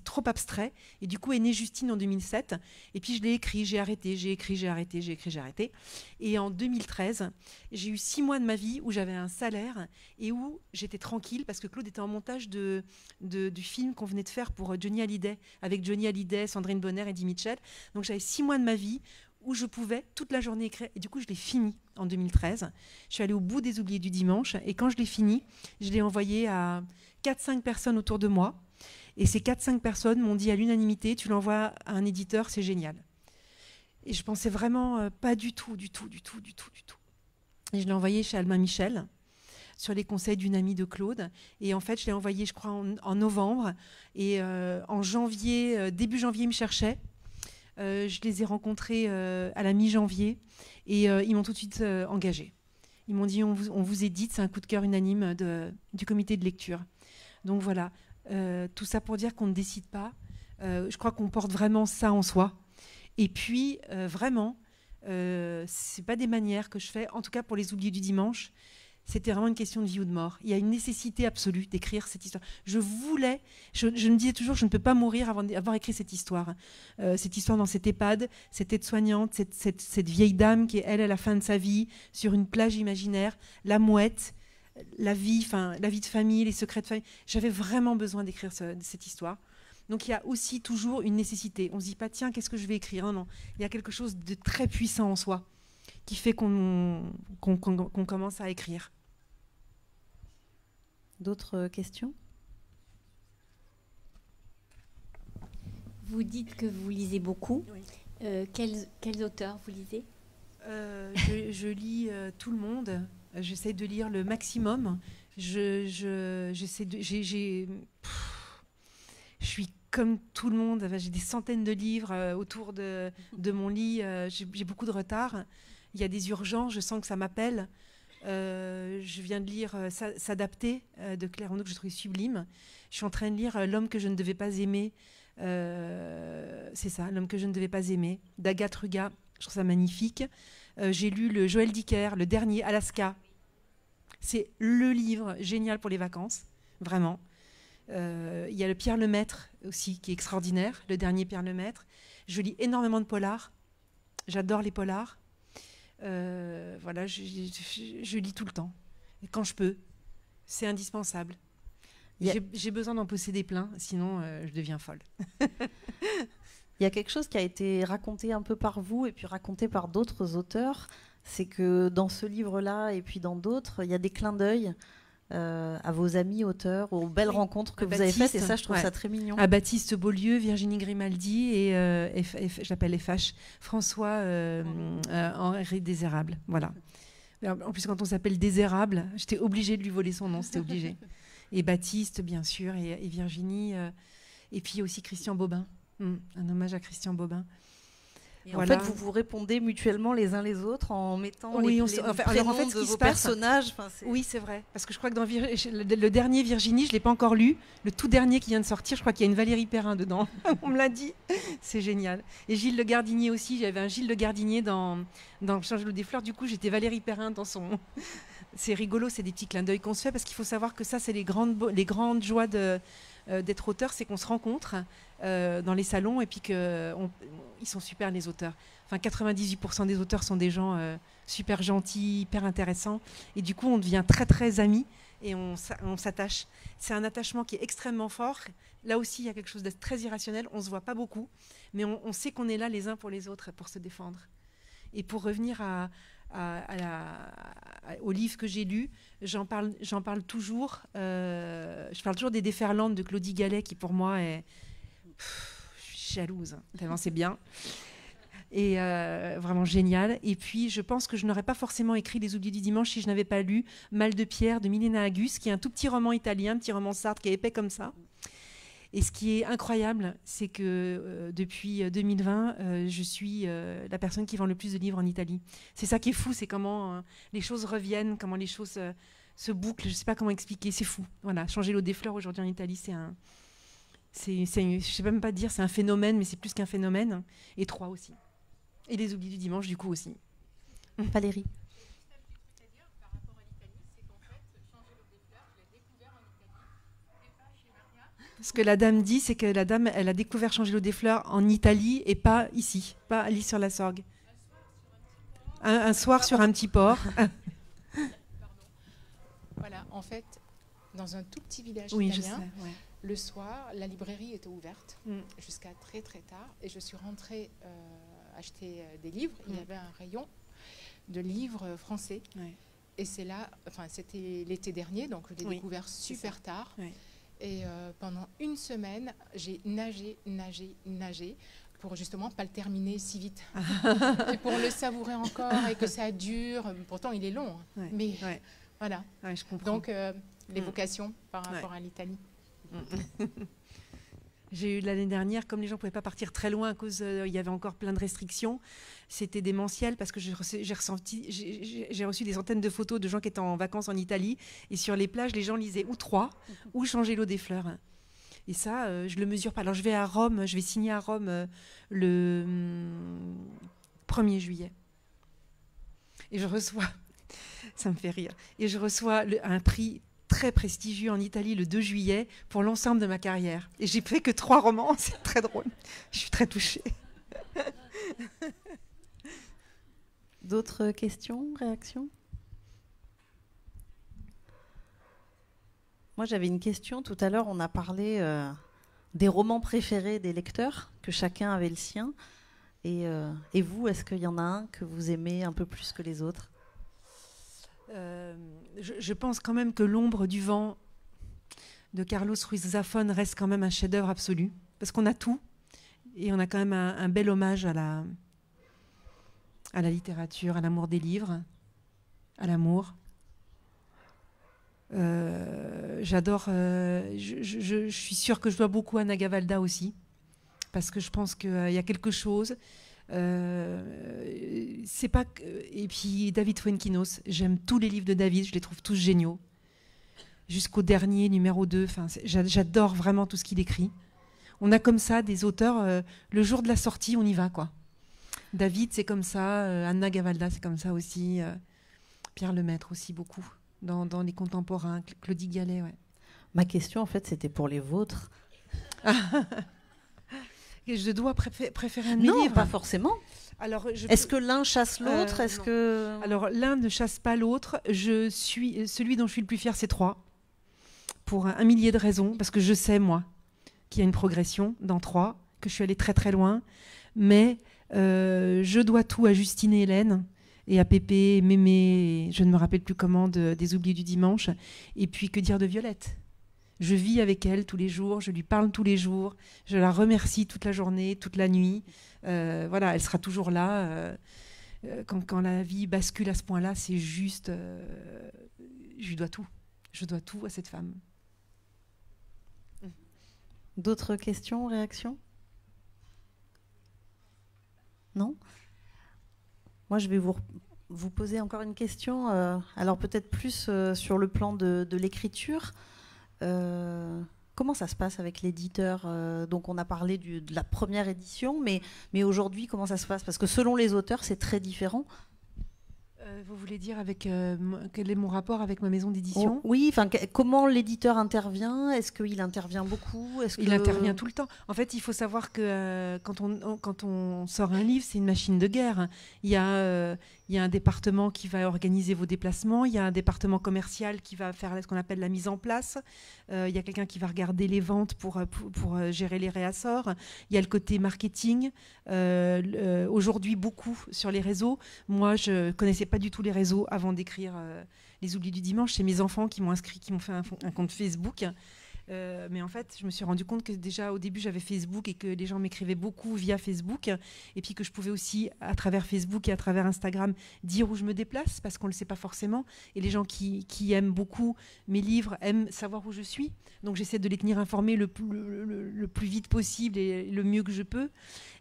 trop abstrait. Et du coup est née Justine en 2007. Et puis je l'ai écrit, j'ai arrêté, j'ai écrit, j'ai arrêté, j'ai écrit, j'ai arrêté. Et en 2013, j'ai eu six mois de ma vie où j'avais un salaire et où j'étais tranquille parce que Claude était en montage de, du film qu'on venait de faire pour Johnny Hallyday, avec Johnny Hallyday, Sandrine Bonner et Eddie Mitchell. Donc j'avais six mois de ma vie où je pouvais toute la journée écrire. Et du coup, je l'ai fini en 2013. Je suis allée au bout des oubliés du dimanche. Et quand je l'ai fini, je l'ai envoyé à 4-5 personnes autour de moi. Et ces 4-5 personnes m'ont dit à l'unanimité, tu l'envoies à un éditeur, c'est génial. Et je pensais vraiment euh, pas du tout, du tout, du tout, du tout, du tout. Et je l'ai envoyé chez Alma Michel sur les conseils d'une amie de Claude. Et en fait, je l'ai envoyé, je crois, en, novembre. Et euh, en janvier, euh, début janvier, il me cherchait. Euh, je les ai rencontrés euh, à la mi-janvier et euh, ils m'ont tout de suite engagé. Ils m'ont dit on vous, on vous édite, c'est un coup de cœur unanime du comité de lecture. Donc voilà, tout ça pour dire qu'on ne décide pas. je crois qu'on porte vraiment ça en soi. Et puis, vraiment, euh, c'est pas des manières que je fais, en tout cas pour les oubliés du dimanche, c'était vraiment une question de vie ou de mort. Il y a une nécessité absolue d'écrire cette histoire. Je voulais, je, me disais toujours, je ne peux pas mourir avant d'avoir écrit cette histoire. Euh, cette histoire dans cette EHPAD, cette aide-soignante, cette, vieille dame qui est, elle, à la fin de sa vie, sur une plage imaginaire, la mouette, la vie, enfin, la vie de famille, les secrets de famille. J'avais vraiment besoin d'écrire cette histoire. Donc il y a aussi toujours une nécessité. On ne se dit pas, tiens, qu'est-ce que je vais écrire? Non, non. Il y a quelque chose de très puissant en soi qui fait qu'on commence à écrire. D'autres questions? Vous dites que vous lisez beaucoup. Euh, quels, auteurs vous lisez? Euh, je, lis euh, tout le monde. J'essaie de lire le maximum. Je, je, je suis comme tout le monde. J'ai des centaines de livres autour de, de mon lit. J'ai beaucoup de retard. Il y a des urgences. Je sens que ça m'appelle. Euh, je viens de lire euh, S'adapter euh, de Claire Renaud que je trouve sublime. Je suis en train de lire L'homme que je ne devais pas aimer. c'est ça, L'homme que je ne devais pas aimer, d'Agathe Ruga. Je trouve ça magnifique. J'ai lu le Joël Dicker, le dernier Alaska. C'est le livre génial pour les vacances, vraiment. Il y a le Pierre Lemaître aussi, qui est extraordinaire, le dernier Pierre Lemaître. Je lis énormément de polars. J'adore les polars. Euh, voilà, je, lis tout le temps. Et quand je peux, c'est indispensable. J'ai besoin d'en posséder plein, sinon euh, je deviens folle. <laughs> Il y a quelque chose qui a été raconté un peu par vous et puis raconté par d'autres auteurs, c'est que dans ce livre-là et puis dans d'autres, il y a des clins d'œil euh, à vos amis auteurs, aux belles rencontres que vous avez faites. Et ça, je trouve ça très mignon. À Baptiste Beaulieu, Virginie Grimaldi et, euh, j'appelle FH, François euh, Henri Désérable. Voilà. En plus, quand on s'appelle Désérable, j'étais obligée de lui voler son nom, c'était obligé. <laughs> et Baptiste, bien sûr, et, Virginie. et puis aussi Christian Bobin. Hmm, un hommage à Christian Bobin. En fait, vous vous répondez mutuellement les uns les autres en mettant oui, les, on les en fait, ce de vos personnages. oui, c'est vrai. Parce que je crois que dans le, dernier Virginie, je ne l'ai pas encore lu. Le tout dernier qui vient de sortir, je crois qu'il y a une Valérie Perrin dedans. <laughs> on me l'a dit. C'est génial. Et Gilles Le Gardinier aussi. J'avais un Gilles Le Gardinier dans, dans Change des fleurs. Du coup, j'étais Valérie Perrin dans son. <laughs> c'est rigolo, c'est des petits clins d'œil qu'on se fait parce qu'il faut savoir que ça, c'est les grandes, les grandes joies de, d'être auteur, c'est qu'on se rencontre euh, dans les salons et puis qu'ils sont super les auteurs. Enfin, 98% des auteurs sont des gens euh, super gentils, hyper intéressants. Et du coup, on devient très très amis et on, s'attache. C'est un attachement qui est extrêmement fort. Là aussi, il y a quelque chose de très irrationnel. On se voit pas beaucoup, mais on, sait qu'on est là les uns pour les autres pour se défendre. Et pour revenir à, au livre que j'ai lu, j'en parle, j'en parle toujours. Euh, je parle toujours des déferlantes de Claudie Gallet, qui pour moi est. je suis jalouse, hein, tellement c'est bien. Et euh, vraiment génial. Et puis, je pense que je n'aurais pas forcément écrit Les Oubliés du Dimanche si je n'avais pas lu Mal de Pierre de Milena Agus, qui est un tout petit roman italien, un petit roman sartre qui est épais comme ça. Et ce qui est incroyable, c'est que euh, depuis 2020, euh, je suis euh, la personne qui vend le plus de livres en Italie. C'est ça qui est fou, c'est comment les choses reviennent, comment les choses se bouclent. Je ne sais pas comment expliquer, c'est fou. Voilà, changer l'eau des fleurs aujourd'hui en Italie, c'est un, C'est, je sais même pas dire, c'est un phénomène, mais c'est plus qu'un phénomène. Et trois aussi. Et les oublis du dimanche, du coup, aussi. Valérie. Ce que la dame dit, c'est que la dame, elle a découvert changer l'eau des fleurs en Italie et pas ici, pas à sur la sorgue Un, soir sur un petit port. <laughs> voilà, en fait, dans un tout petit village italien, le soir, la librairie était ouverte mm. jusqu'à très très tard et je suis rentrée euh, acheter euh, des livres. Il y mm. avait un rayon de livres français. Et c'est là, enfin c'était l'été dernier, donc je l'ai découvert super tard. Et euh, pendant une semaine, j'ai nagé, nagé, nagé pour justement pas le terminer si vite. <laughs> et pour le savourer encore et que ça dure. Pourtant, il est long. Hein. mais voilà. je comprends. Donc, euh, l'évocation mm. par rapport à l'Italie. Mm. <laughs> J'ai eu l'année dernière, comme les gens ne pouvaient pas partir très loin à cause, euh, il y avait encore plein de restrictions, c'était démentiel parce que j'ai ressenti, j'ai reçu des centaines de photos de gens qui étaient en vacances en Italie et sur les plages, les gens lisaient ou trois ou changer l'eau des fleurs. Et ça, euh, je le mesure pas. Alors je vais à Rome, je vais signer à Rome euh, le 1er hum, juillet. Et je reçois, <laughs> ça me fait rire, et je reçois un prix très prestigieux en Italie le 2 juillet pour l'ensemble de ma carrière. Et j'ai fait que trois romans, <laughs> c'est très drôle. Je suis très touchée. <laughs> D'autres questions, réactions? Moi, j'avais une question. Tout à l'heure, on a parlé euh, des romans préférés des lecteurs, que chacun avait le sien. Euh, et vous, est-ce qu'il y en a un que vous aimez un peu plus que les autres? Euh, je, pense quand même que L'ombre du vent de Carlos Ruiz Zafón reste quand même un chef-d'œuvre absolu, parce qu'on a tout, et on a quand même un, bel hommage à la, à la littérature, à l'amour des livres, à l'amour. Euh, j'adore, euh, je, suis sûre que je dois beaucoup à Nagavalda aussi, parce que je pense qu'il y a quelque chose euh, c'est pas et puis David Fuenquinos, j'aime tous les livres de David, je les trouve tous géniaux. Jusqu'au dernier numéro 2, enfin j'adore vraiment tout ce qu'il écrit. On a comme ça des auteurs euh, le jour de la sortie, on y va quoi. David, c'est comme ça, euh, Anna Gavalda, c'est comme ça aussi, Pierre Lemaître aussi beaucoup dans, dans les contemporains, Claudie Gallet, ouais. Ma question en fait, c'était pour les vôtres. <laughs> je dois préférer un non, livre. pas forcément. Alors, est-ce que l'un chasse euh, l'autre? Est-ce que alors l'un ne chasse pas l'autre. Je suis celui dont je suis le plus fier, c'est trois, pour un, millier de raisons, parce que je sais moi qu'il y a une progression dans trois, que je suis allée très très loin, mais euh, je dois tout à Justine et Hélène et à Pépé, Mémé, je ne me rappelle plus comment, des Oubliés du dimanche, et puis que dire de Violette? Je vis avec elle tous les jours, je lui parle tous les jours, je la remercie toute la journée, toute la nuit. Euh, voilà, elle sera toujours là. Euh, euh, quand, la vie bascule à ce point-là, c'est juste, je lui dois tout. Je dois tout à cette femme. D'autres questions, réactions? Non? Moi, je vais vous, vous poser encore une question. alors peut-être plus sur le plan de l'écriture. Euh, comment ça se passe avec l'éditeur euh, Donc on a parlé de la première édition, mais, mais aujourd'hui comment ça se passe? Parce que selon les auteurs, c'est très différent. Euh, vous voulez dire avec quel est mon rapport avec ma maison d'édition oh, Oui, enfin comment l'éditeur intervient? Est-ce qu'il intervient beaucoup? Est-ce Il intervient tout le temps. En fait, il faut savoir que quand on, quand on sort un livre, c'est une machine de guerre. Il y a il y a un département qui va organiser vos déplacements, il y a un département commercial qui va faire ce qu'on appelle la mise en place, euh, il y a quelqu'un qui va regarder les ventes pour, euh, pour, euh, gérer les réassorts, il y a le côté marketing. Aujourd'hui, beaucoup sur les réseaux. Moi, je connaissais pas du tout les réseaux avant d'écrire Les Oublis du Dimanche. C'est mes enfants qui m'ont inscrit, qui m'ont fait un compte Facebook. Euh, mais en fait, je me suis rendu compte que déjà au début, j'avais Facebook et que les gens m'écrivaient beaucoup via Facebook. Et puis que je pouvais aussi, à travers Facebook et à travers Instagram, dire où je me déplace parce qu'on ne le sait pas forcément. Et les gens qui, aiment beaucoup mes livres aiment savoir où je suis. Donc j'essaie de les tenir informés le, plus vite possible et le mieux que je peux.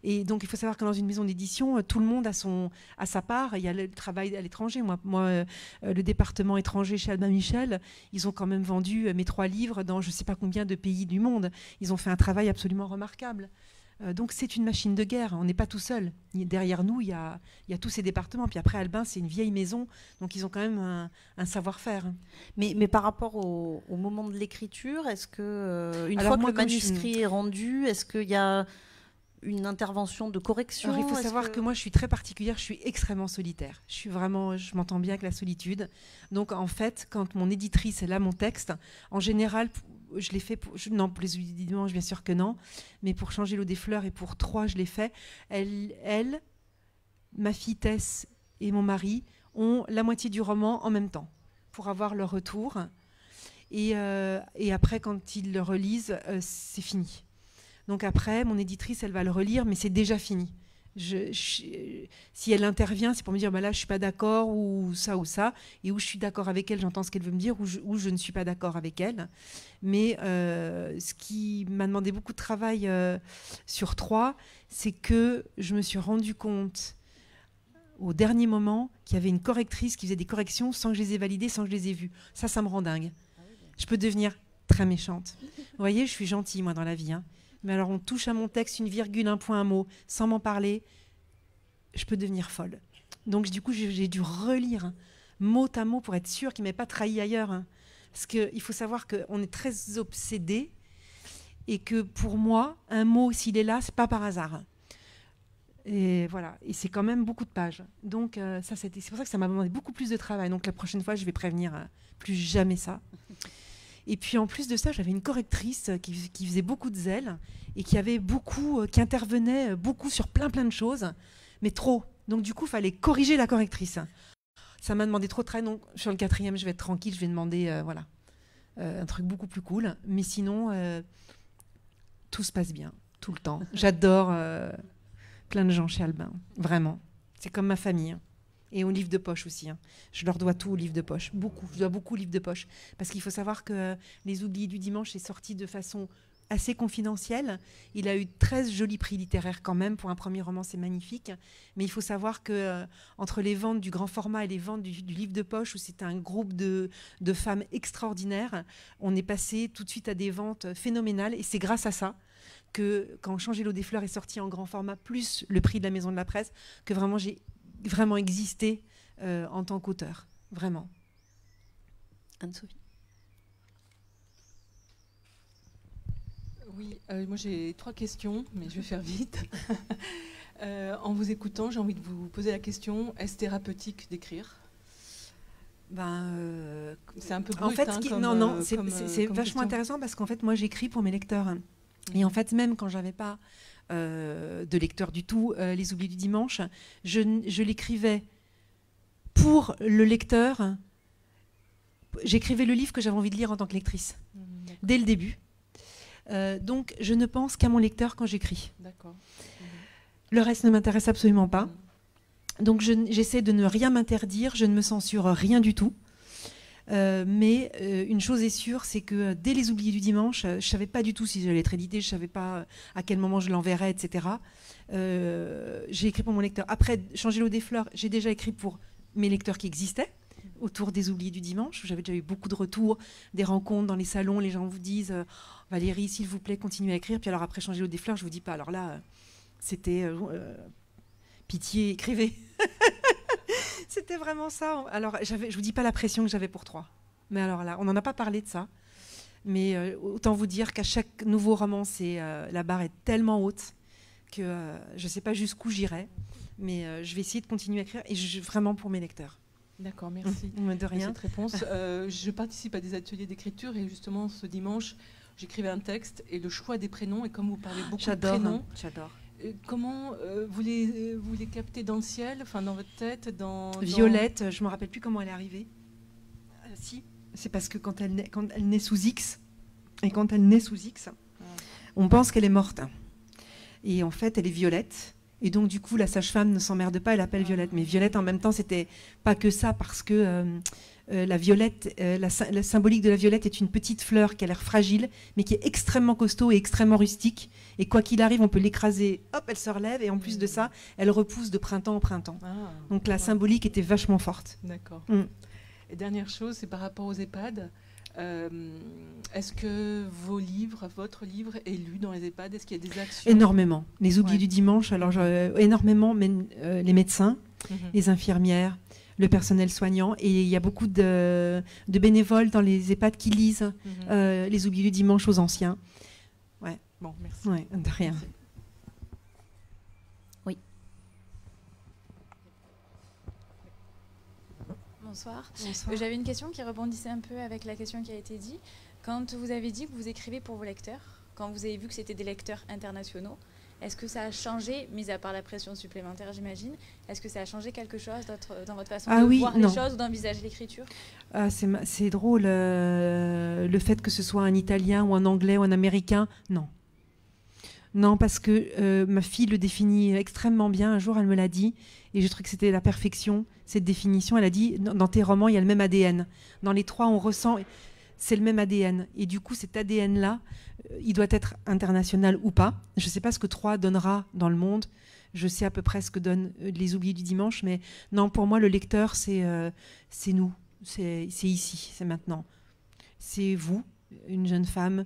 Et donc il faut savoir que dans une maison d'édition, tout le monde a, son, a sa part. Il y a le travail à l'étranger. Moi, moi euh, le département étranger chez Albin Michel, ils ont quand même vendu mes trois livres dans je ne sais pas combien de pays du monde. Ils ont fait un travail absolument remarquable. Euh, donc c'est une machine de guerre, on n'est pas tout seul. Derrière nous, il y a, tous ces départements. Puis après, Albin, c'est une vieille maison, donc ils ont quand même un, savoir-faire. Mais, par rapport au, moment de l'écriture, est-ce que, euh, une fois que le manuscrit est rendu, est-ce qu'il y a une intervention de correction Il faut savoir que... moi, je suis très particulière, je suis extrêmement solitaire. Je suis vraiment, je m'entends bien avec la solitude. Donc en fait, quand mon éditrice est là, mon texte, en général, je l'ai fait pour, non pour les dimanche bien sûr que non mais pour changer l'eau des fleurs et pour trois je l'ai fait. Elle elle ma fille Tess et mon mari ont la moitié du roman en même temps pour avoir leur retour. Et, euh, et après quand ils le relisent euh, c'est fini. Donc après mon éditrice elle va le relire mais c'est déjà fini si elle intervient, c'est pour me dire bah là je suis pas d'accord ou ça ou ça, et où je suis d'accord avec elle, j'entends ce qu'elle veut me dire, ou je, je, ne suis pas d'accord avec elle. Mais euh, ce qui m'a demandé beaucoup de travail euh, sur trois, c'est que je me suis rendu compte au dernier moment qu'il y avait une correctrice qui faisait des corrections sans que je les ai validées, sans que je les ai vues. Ça, ça me rend dingue. Je peux devenir très méchante. Vous voyez, je suis gentille moi dans la vie. Hein. Mais alors on touche à mon texte une virgule, un point, un mot, sans m'en parler, je peux devenir folle. Donc du coup, j'ai dû relire hein, mot à mot pour être sûr qu'il ne m'ait pas trahi ailleurs. Hein. Parce qu'il faut savoir qu'on est très obsédé et que pour moi, un mot, s'il est là, c'est pas par hasard. Et voilà, et c'est quand même beaucoup de pages. Donc euh, ça, c'est pour ça que ça m'a demandé beaucoup plus de travail. Donc la prochaine fois, je vais prévenir plus jamais ça. Et puis en plus de ça, j'avais une correctrice qui, qui, faisait beaucoup de zèle et qui avait beaucoup, euh, qui intervenait beaucoup sur plein plein de choses, mais trop. Donc du coup, il fallait corriger la correctrice. Ça m'a demandé trop de travail. Donc sur le quatrième, je vais être tranquille, je vais demander, euh, voilà, euh, un truc beaucoup plus cool. Mais sinon, tout se passe bien, tout le temps. J'adore plein de gens chez Albin, vraiment. C'est comme ma famille. Et au livre de poche aussi. Hein. Je leur dois tout au livre de poche, beaucoup. Je dois beaucoup au livre de poche. Parce qu'il faut savoir que Les Oubliés du Dimanche est sorti de façon assez confidentielle. Il a eu 13 jolis prix littéraires quand même. Pour un premier roman, c'est magnifique. Mais il faut savoir que euh, entre les ventes du grand format et les ventes du, livre de poche, où c'est un groupe de, de, femmes extraordinaires, on est passé tout de suite à des ventes phénoménales. Et c'est grâce à ça que quand Changer l'eau des fleurs est sorti en grand format, plus le prix de la maison de la presse, que vraiment j'ai vraiment exister euh, en tant qu'auteur, vraiment. Anne-Sophie Oui, euh, moi j'ai trois questions, mais je vais faire vite. <laughs> Euh, en vous écoutant, j'ai envie de vous poser la question est-ce thérapeutique d'écrire? Ben, c'est un peu brut, en fait, hein, non, non, c'est vachement intéressant parce qu'en fait, moi, j'écris pour mes lecteurs. Et en fait, même quand j'avais pas euh, de lecteur du tout, euh, Les Oublis du Dimanche. Je, l'écrivais pour le lecteur. J'écrivais le livre que j'avais envie de lire en tant que lectrice, mmh, dès le début. Euh, donc, je ne pense qu'à mon lecteur quand j'écris. Mmh. Le reste ne m'intéresse absolument pas. Mmh. Donc, j'essaie de ne rien m'interdire, je ne me censure rien du tout. Euh, mais euh, une chose est sûre, c'est que euh, dès les oubliés du dimanche, je ne savais pas du tout si j'allais être édité, je ne savais pas à quel moment je l'enverrais, etc. j'ai écrit pour mon lecteur. Après, Changer l'eau des fleurs, j'ai déjà écrit pour mes lecteurs qui existaient autour des oubliés du dimanche. J'avais déjà eu beaucoup de retours, des rencontres dans les salons. Les gens vous disent Valérie, s'il vous plaît, continuez à écrire. Puis alors après Changer l'eau des fleurs, je vous dis pas. Alors là, c'était pitié, écrivez. <laughs> C'était vraiment ça. Alors, je vous dis pas la pression que j'avais pour trois. Mais alors là, on n'en a pas parlé de ça. Mais euh, autant vous dire qu'à chaque nouveau roman, c'est euh, la barre est tellement haute que euh, je ne sais pas jusqu'où j'irai. Mais je vais essayer de continuer à écrire et je, vraiment pour mes lecteurs. D'accord, merci. <laughs> de rien. Cette réponse. je participe à des ateliers d'écriture et justement ce dimanche, j'écrivais un texte et le choix des prénoms et comme vous parlez beaucoup de prénoms, j'adore. Euh, comment euh, vous, les, euh, vous les captez dans le ciel, enfin dans votre tête dans, Violette, je ne me rappelle plus comment elle est arrivée. si, c'est parce que quand elle, naît, quand elle naît sous X, et quand elle naît sous X, ah. on pense qu'elle est morte. Et en fait, elle est Violette. Et donc, du coup, la sage-femme ne s'emmerde pas, elle appelle Violette. Mais Violette, en même temps, c'était pas que ça, parce que euh, la violette, euh, la, symbolique de la violette est une petite fleur qui a l'air fragile, mais qui est extrêmement costaud et extrêmement rustique. Et quoi qu'il arrive, on peut l'écraser, hop, elle se relève, et en plus de ça, elle repousse de printemps en printemps. Ah, Donc la symbolique était vachement forte. D'accord. Mm. Et dernière chose, c'est par rapport aux EHPAD. Est-ce que vos livres, votre livre est lu dans les EHPAD? Est-ce qu'il y a des actions? Énormément. Les oubliés du dimanche, alors énormément, mais, les médecins, mhm. les infirmières, le personnel soignant. Et il y a beaucoup de, bénévoles dans les EHPAD qui lisent mhm. les oubliés du dimanche aux anciens. Ouais. Bon, merci. Ouais, de rien. bonsoir. Euh, j'avais une question qui rebondissait un peu avec la question qui a été dite. Quand vous avez dit que vous écrivez pour vos lecteurs, quand vous avez vu que c'était des lecteurs internationaux, est-ce que ça a changé, mis à part la pression supplémentaire, j'imagine, est-ce que ça a changé quelque chose dans votre façon ah de voir les choses ou d'envisager l'écriture? Ah, C'est drôle. Euh, le fait que ce soit un italien ou un anglais ou un américain, non. Non, parce que euh, ma fille le définit extrêmement bien. Un jour, elle me l'a dit, et je trouve que c'était la perfection, cette définition. Elle a dit, dans tes romans, il y a le même ADN. Dans les trois, on ressent, c'est le même ADN. Et du coup, cet ADN-là, euh, il doit être international ou pas. Je ne sais pas ce que trois donnera dans le monde. Je sais à peu près ce que donnent euh, les oubliés du dimanche, mais non, pour moi, le lecteur, c'est c'est nous, c'est ici, c'est maintenant. C'est vous, une jeune femme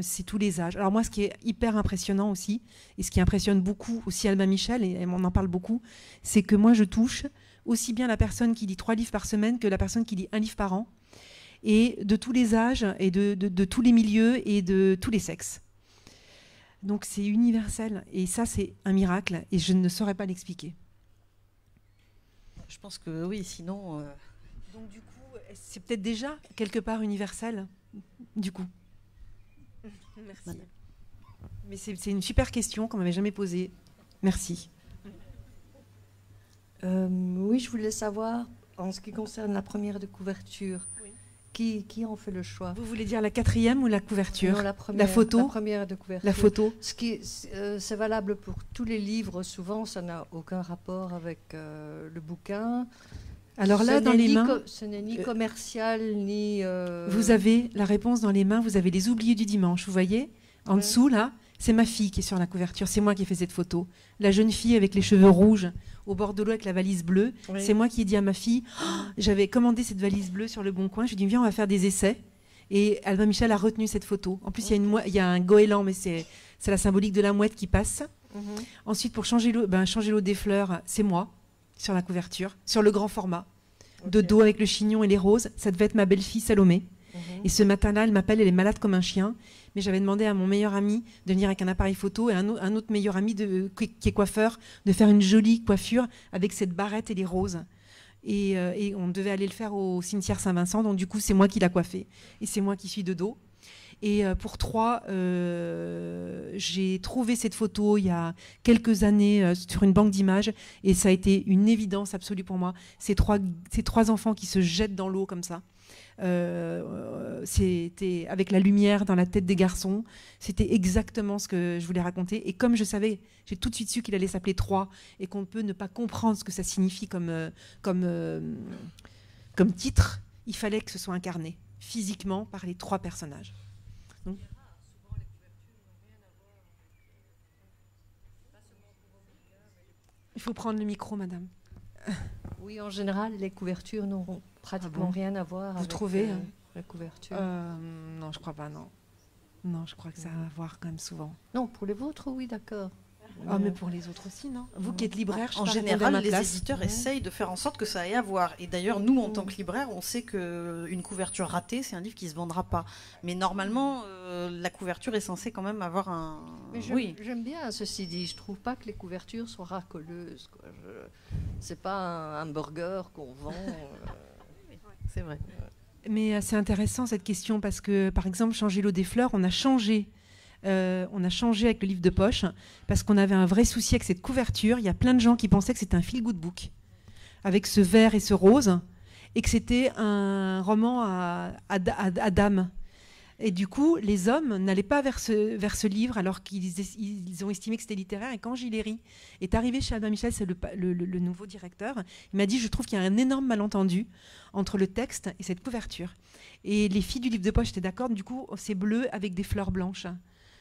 c'est tous les âges. Alors moi, ce qui est hyper impressionnant aussi, et ce qui impressionne beaucoup aussi Alma Michel, et on en parle beaucoup, c'est que moi, je touche aussi bien la personne qui lit trois livres par semaine que la personne qui lit un livre par an, et de tous les âges, et de, tous les milieux, et de tous les sexes. Donc c'est universel, et ça, c'est un miracle, et je ne saurais pas l'expliquer. Je pense que oui, sinon... Euh, Donc du coup, c'est peut-être déjà quelque part universel, du coup. <laughs> Merci. Mais c'est une super question qu'on m'avait jamais posée. Merci. Euh, oui, je voulais savoir, en ce qui concerne la première de couverture, qui, qui, en fait le choix Vous voulez dire la quatrième ou la couverture la, première, la photo La première de couverture. La photo Ce qui, euh, c'est valable pour tous les livres. Souvent, ça n'a aucun rapport avec euh, le bouquin. Alors là, dans les mains, ce n'est ni commercial ni. Vous avez la réponse dans les mains. Vous avez les oubliés du dimanche. Vous voyez, en dessous là, c'est ma fille qui est sur la couverture. C'est moi qui ai fait cette photo. La jeune fille avec les cheveux rouges au bord de l'eau avec la valise bleue. C'est moi qui ai dit à ma fille, oh, j'avais commandé cette valise bleue sur le bon coin. Je lui ai dit, viens, on va faire des essais. Et Alba Michel a retenu cette photo. En plus, il y, a un goéland, mais c'est la symbolique de la mouette qui passe. Mhm. Ensuite, pour changer l'eau ben, des fleurs, c'est moi sur la couverture, sur le grand format. De dos avec le chignon et les roses. Ça devait être ma belle-fille Salomé. Et ce matin-là, elle m'appelle, elle est malade comme un chien mais j'avais demandé à mon meilleur ami de venir avec un appareil photo et un, un autre meilleur ami de, qui est coiffeur de faire une jolie coiffure avec cette barrette et les roses. Et, euh, et on devait aller le faire au cimetière Saint-Vincent, donc du coup c'est moi qui l'a coiffé et c'est moi qui suis de dos. Et euh, pour trois, euh, j'ai trouvé cette photo il y a quelques années sur une banque d'images et ça a été une évidence absolue pour moi. Ces trois, ces trois enfants qui se jettent dans l'eau comme ça. Euh, c'était avec la lumière dans la tête des garçons. C'était exactement ce que je voulais raconter. Et comme je savais, j'ai tout de suite su qu'il allait s'appeler Trois et qu'on peut ne pas comprendre ce que ça signifie comme, euh, comme, euh, comme titre, il fallait que ce soit incarné physiquement par les trois personnages. il faut prendre le micro, madame. Oui, en général, les couvertures n'auront pratiquement ah rien à voir Vous trouvez euh, hein la couverture euh, Non, je crois pas, non. Non, je crois que ça a à voir quand même souvent. Non, pour les vôtres, oui, d'accord. Ah, mais pour les autres aussi, non Vous qui êtes libraire, en général, les éditeurs essayent de faire en sorte que ça ait à voir. Et d'ailleurs, nous, en tant que libraire, on sait qu'une couverture ratée, c'est un livre qui ne se vendra pas. Mais normalement, euh, la couverture est censée quand même avoir un. Mais oui. J'aime bien, ceci dit. Je trouve pas que les couvertures soient racoleuses. Ce n'est pas un hamburger qu'on vend. <laughs> C'est vrai. Mais euh, c'est intéressant cette question parce que, par exemple, changer l'eau des fleurs, on a changé. Euh, on a changé avec le livre de poche parce qu'on avait un vrai souci avec cette couverture. Il y a plein de gens qui pensaient que c'était un feel good book avec ce vert et ce rose et que c'était un roman à, à, à dame. Et du coup, les hommes n'allaient pas vers ce, vers ce livre alors qu'ils ils ont estimé que c'était littéraire. Et quand Gilles est arrivé chez Albin Michel, c'est le, le, nouveau directeur, il m'a dit Je trouve qu'il y a un énorme malentendu entre le texte et cette couverture. Et les filles du livre de poche étaient d'accord, du coup, c'est bleu avec des fleurs blanches.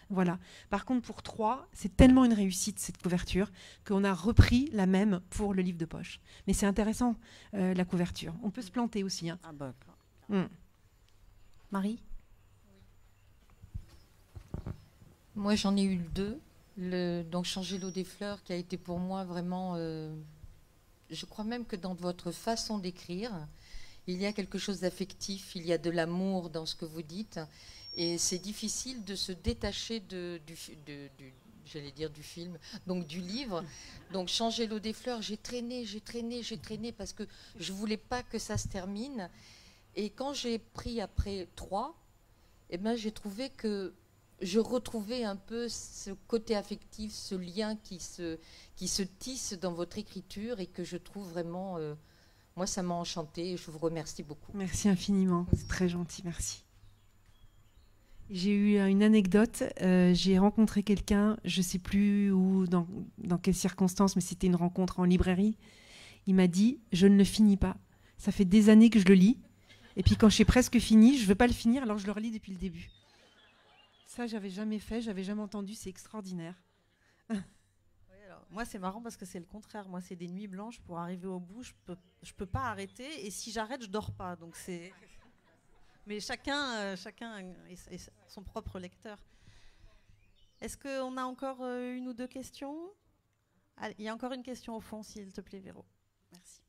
Voilà. Par contre, pour trois, c'est tellement une réussite cette couverture qu'on a repris la même pour le livre de poche. Mais c'est intéressant euh, la couverture. On peut se planter aussi. Hein. Ah bah, hmm. Marie? Moi, j'en ai eu deux. Donc, Changer l'eau des fleurs, qui a été pour moi vraiment. Euh, je crois même que dans votre façon d'écrire, il y a quelque chose d'affectif, il y a de l'amour dans ce que vous dites. Et c'est difficile de se détacher de, du, j'allais dire du film, donc du livre. Donc changer l'eau des fleurs, j'ai traîné, j'ai traîné, j'ai traîné parce que je voulais pas que ça se termine. Et quand j'ai pris après trois, eh ben, j'ai trouvé que je retrouvais un peu ce côté affectif, ce lien qui se, qui se tisse dans votre écriture et que je trouve vraiment, euh, moi ça m'a enchanté et je vous remercie beaucoup. Merci infiniment, c'est très gentil, merci. J'ai eu une anecdote. Euh, j'ai rencontré quelqu'un, je ne sais plus où, dans, dans quelles circonstances, mais c'était une rencontre en librairie. Il m'a dit Je ne le finis pas. Ça fait des années que je le lis. Et puis quand suis presque fini, je ne veux pas le finir, alors je le relis depuis le début. Ça, j'avais jamais fait, j'avais jamais entendu, c'est extraordinaire. <laughs> moi, c'est marrant parce que c'est le contraire. Moi, c'est des nuits blanches pour arriver au bout. Je peux, je peux pas arrêter. Et si j'arrête, je dors pas. Donc c'est. <laughs> Mais chacun, euh, chacun est, son propre lecteur. Est-ce qu'on a encore euh, une ou deux questions? Il y a encore une question au fond, s'il te plaît, Véro. Merci.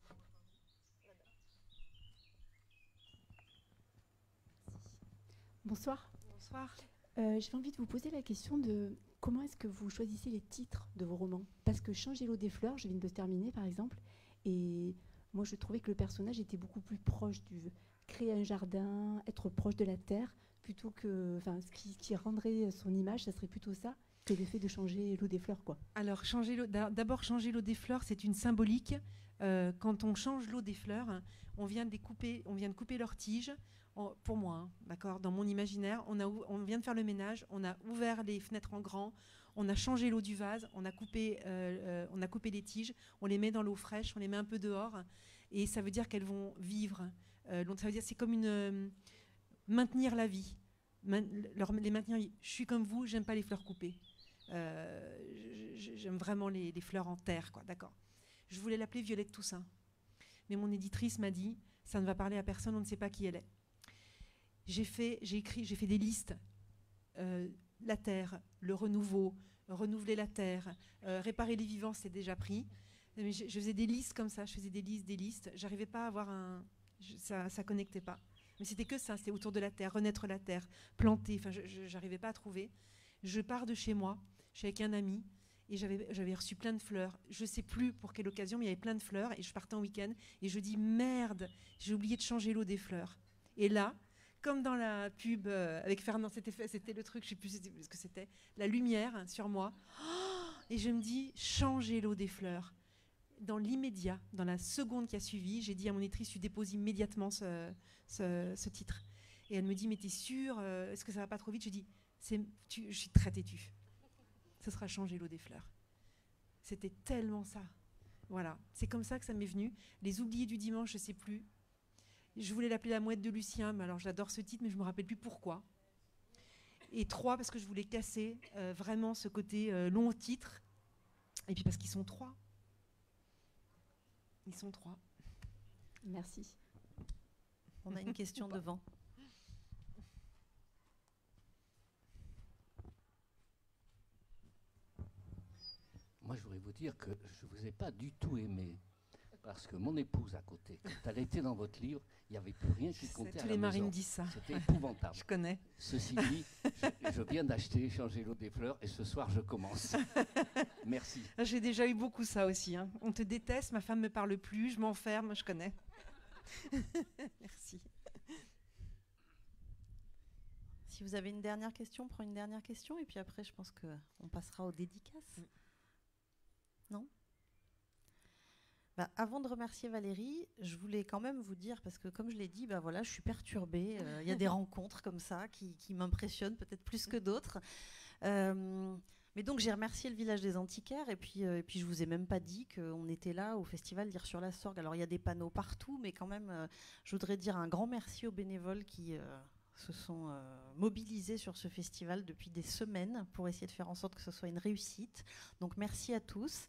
Bonsoir. Bonsoir. Euh, J'ai envie de vous poser la question de comment est-ce que vous choisissez les titres de vos romans? Parce que Changer l'eau des fleurs, je viens de terminer par exemple, et moi je trouvais que le personnage était beaucoup plus proche du, créer un jardin, être proche de la terre, plutôt que, enfin, ce qui, rendrait son image, ça serait plutôt ça que le fait de changer l'eau des fleurs, quoi. Alors, changer d'abord changer l'eau des fleurs, c'est une symbolique. Euh, quand on change l'eau des fleurs, on vient de couper, on vient de couper leurs tiges. Pour moi, hein, d'accord, dans mon imaginaire, on, a, on vient de faire le ménage, on a ouvert les fenêtres en grand, on a changé l'eau du vase, on a coupé, euh, euh, on a coupé les tiges, on les met dans l'eau fraîche, on les met un peu dehors, et ça veut dire qu'elles vont vivre. Euh, donc ça veut dire c'est comme une maintenir la vie, les maintenir. Je suis comme vous, j'aime pas les fleurs coupées. J'aime vraiment les, fleurs en terre, quoi. D'accord. Je voulais l'appeler Violette Toussaint, mais mon éditrice m'a dit ça ne va parler à personne, on ne sait pas qui elle est. J'ai fait, j'ai écrit, j'ai fait des listes. la terre, le renouveau, renouveler la terre, réparer les vivants, c'est déjà pris. Mais je, je, faisais des listes comme ça, je faisais des listes, des listes. J'arrivais pas à avoir un, ça, ça connectait pas. Mais c'était que ça, c'était autour de la terre, renaître la terre, planter. Enfin, je n'arrivais pas à trouver. Je pars de chez moi, je suis avec un ami, et j'avais reçu plein de fleurs. Je sais plus pour quelle occasion, mais il y avait plein de fleurs, et je partais en week-end, et je dis merde, j'ai oublié de changer l'eau des fleurs. Et là, comme dans la pub euh, avec Fernand, c'était le truc, je sais plus ce que c'était, la lumière sur moi, et je me dis changer l'eau des fleurs dans l'immédiat, dans la seconde qui a suivi, j'ai dit à mon éditrice, tu déposes immédiatement ce, titre. Et elle me dit, mais t'es sûre euh, Est-ce que ça va pas trop vite? Je dis, je suis très têtue. Ce sera changer l'eau des fleurs. C'était tellement ça. Voilà, c'est comme ça que ça m'est venu. Les oubliés du dimanche, je sais plus. Je voulais l'appeler la mouette de Lucien, mais alors j'adore ce titre, mais je me rappelle plus pourquoi. Et trois, parce que je voulais casser euh, vraiment ce côté euh, long titre. Et puis parce qu'ils sont trois. Ils sont trois. Merci. On a une question devant. Moi, je voudrais vous dire que je ne vous ai pas du tout aimé. Parce que mon épouse à côté, quand elle était dans votre livre, il n'y avait plus rien qui comptait. Tous les marines disent ça. C'était épouvantable. <laughs> je connais. Ceci dit, je, viens d'acheter Changer l'eau des fleurs et ce soir je commence. <laughs> Merci. Ah, j'ai déjà eu beaucoup ça aussi. Hein. On te déteste, ma femme ne me parle plus, je m'enferme, je connais. <laughs> Merci. Si vous avez une dernière question, prends une dernière question et puis après je pense qu'on passera aux dédicaces. Mm. Non? Bah, avant de remercier Valérie, je voulais quand même vous dire, parce que comme je l'ai dit, bah voilà, je suis perturbée. Euh, il y a des <laughs> rencontres comme ça qui, m'impressionnent peut-être plus que d'autres. Euh, mais donc j'ai remercié le village des antiquaires et puis, euh, et puis je vous ai même pas dit qu'on était là au festival d'Ir sur la Sorgue. Alors il y a des panneaux partout, mais quand même, je voudrais dire un grand merci aux bénévoles qui se sont mobilisés sur ce festival depuis des semaines pour essayer de faire en sorte que ce soit une réussite. Donc merci à tous.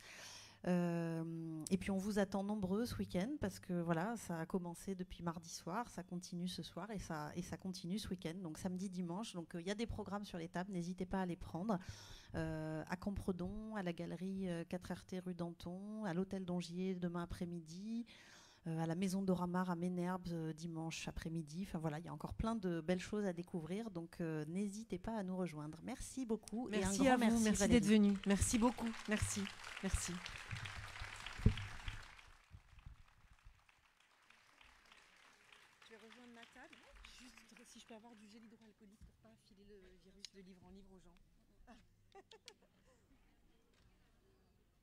Et puis on vous attend nombreux ce week-end parce que voilà, ça a commencé depuis mardi soir, ça continue ce soir et ça, et ça continue ce week-end, donc samedi, dimanche. Donc il y a des programmes sur les tables, n'hésitez pas à les prendre. à Compredon, à la galerie 4RT rue Danton, à l'hôtel Dongier demain après-midi. Euh, à la maison d'Oramar à Ménherbe euh, dimanche après-midi. Enfin voilà, il y a encore plein de belles choses à découvrir, donc euh, n'hésitez pas à nous rejoindre. Merci beaucoup. Merci à vous, merci, d'être venu. Merci beaucoup, merci, merci.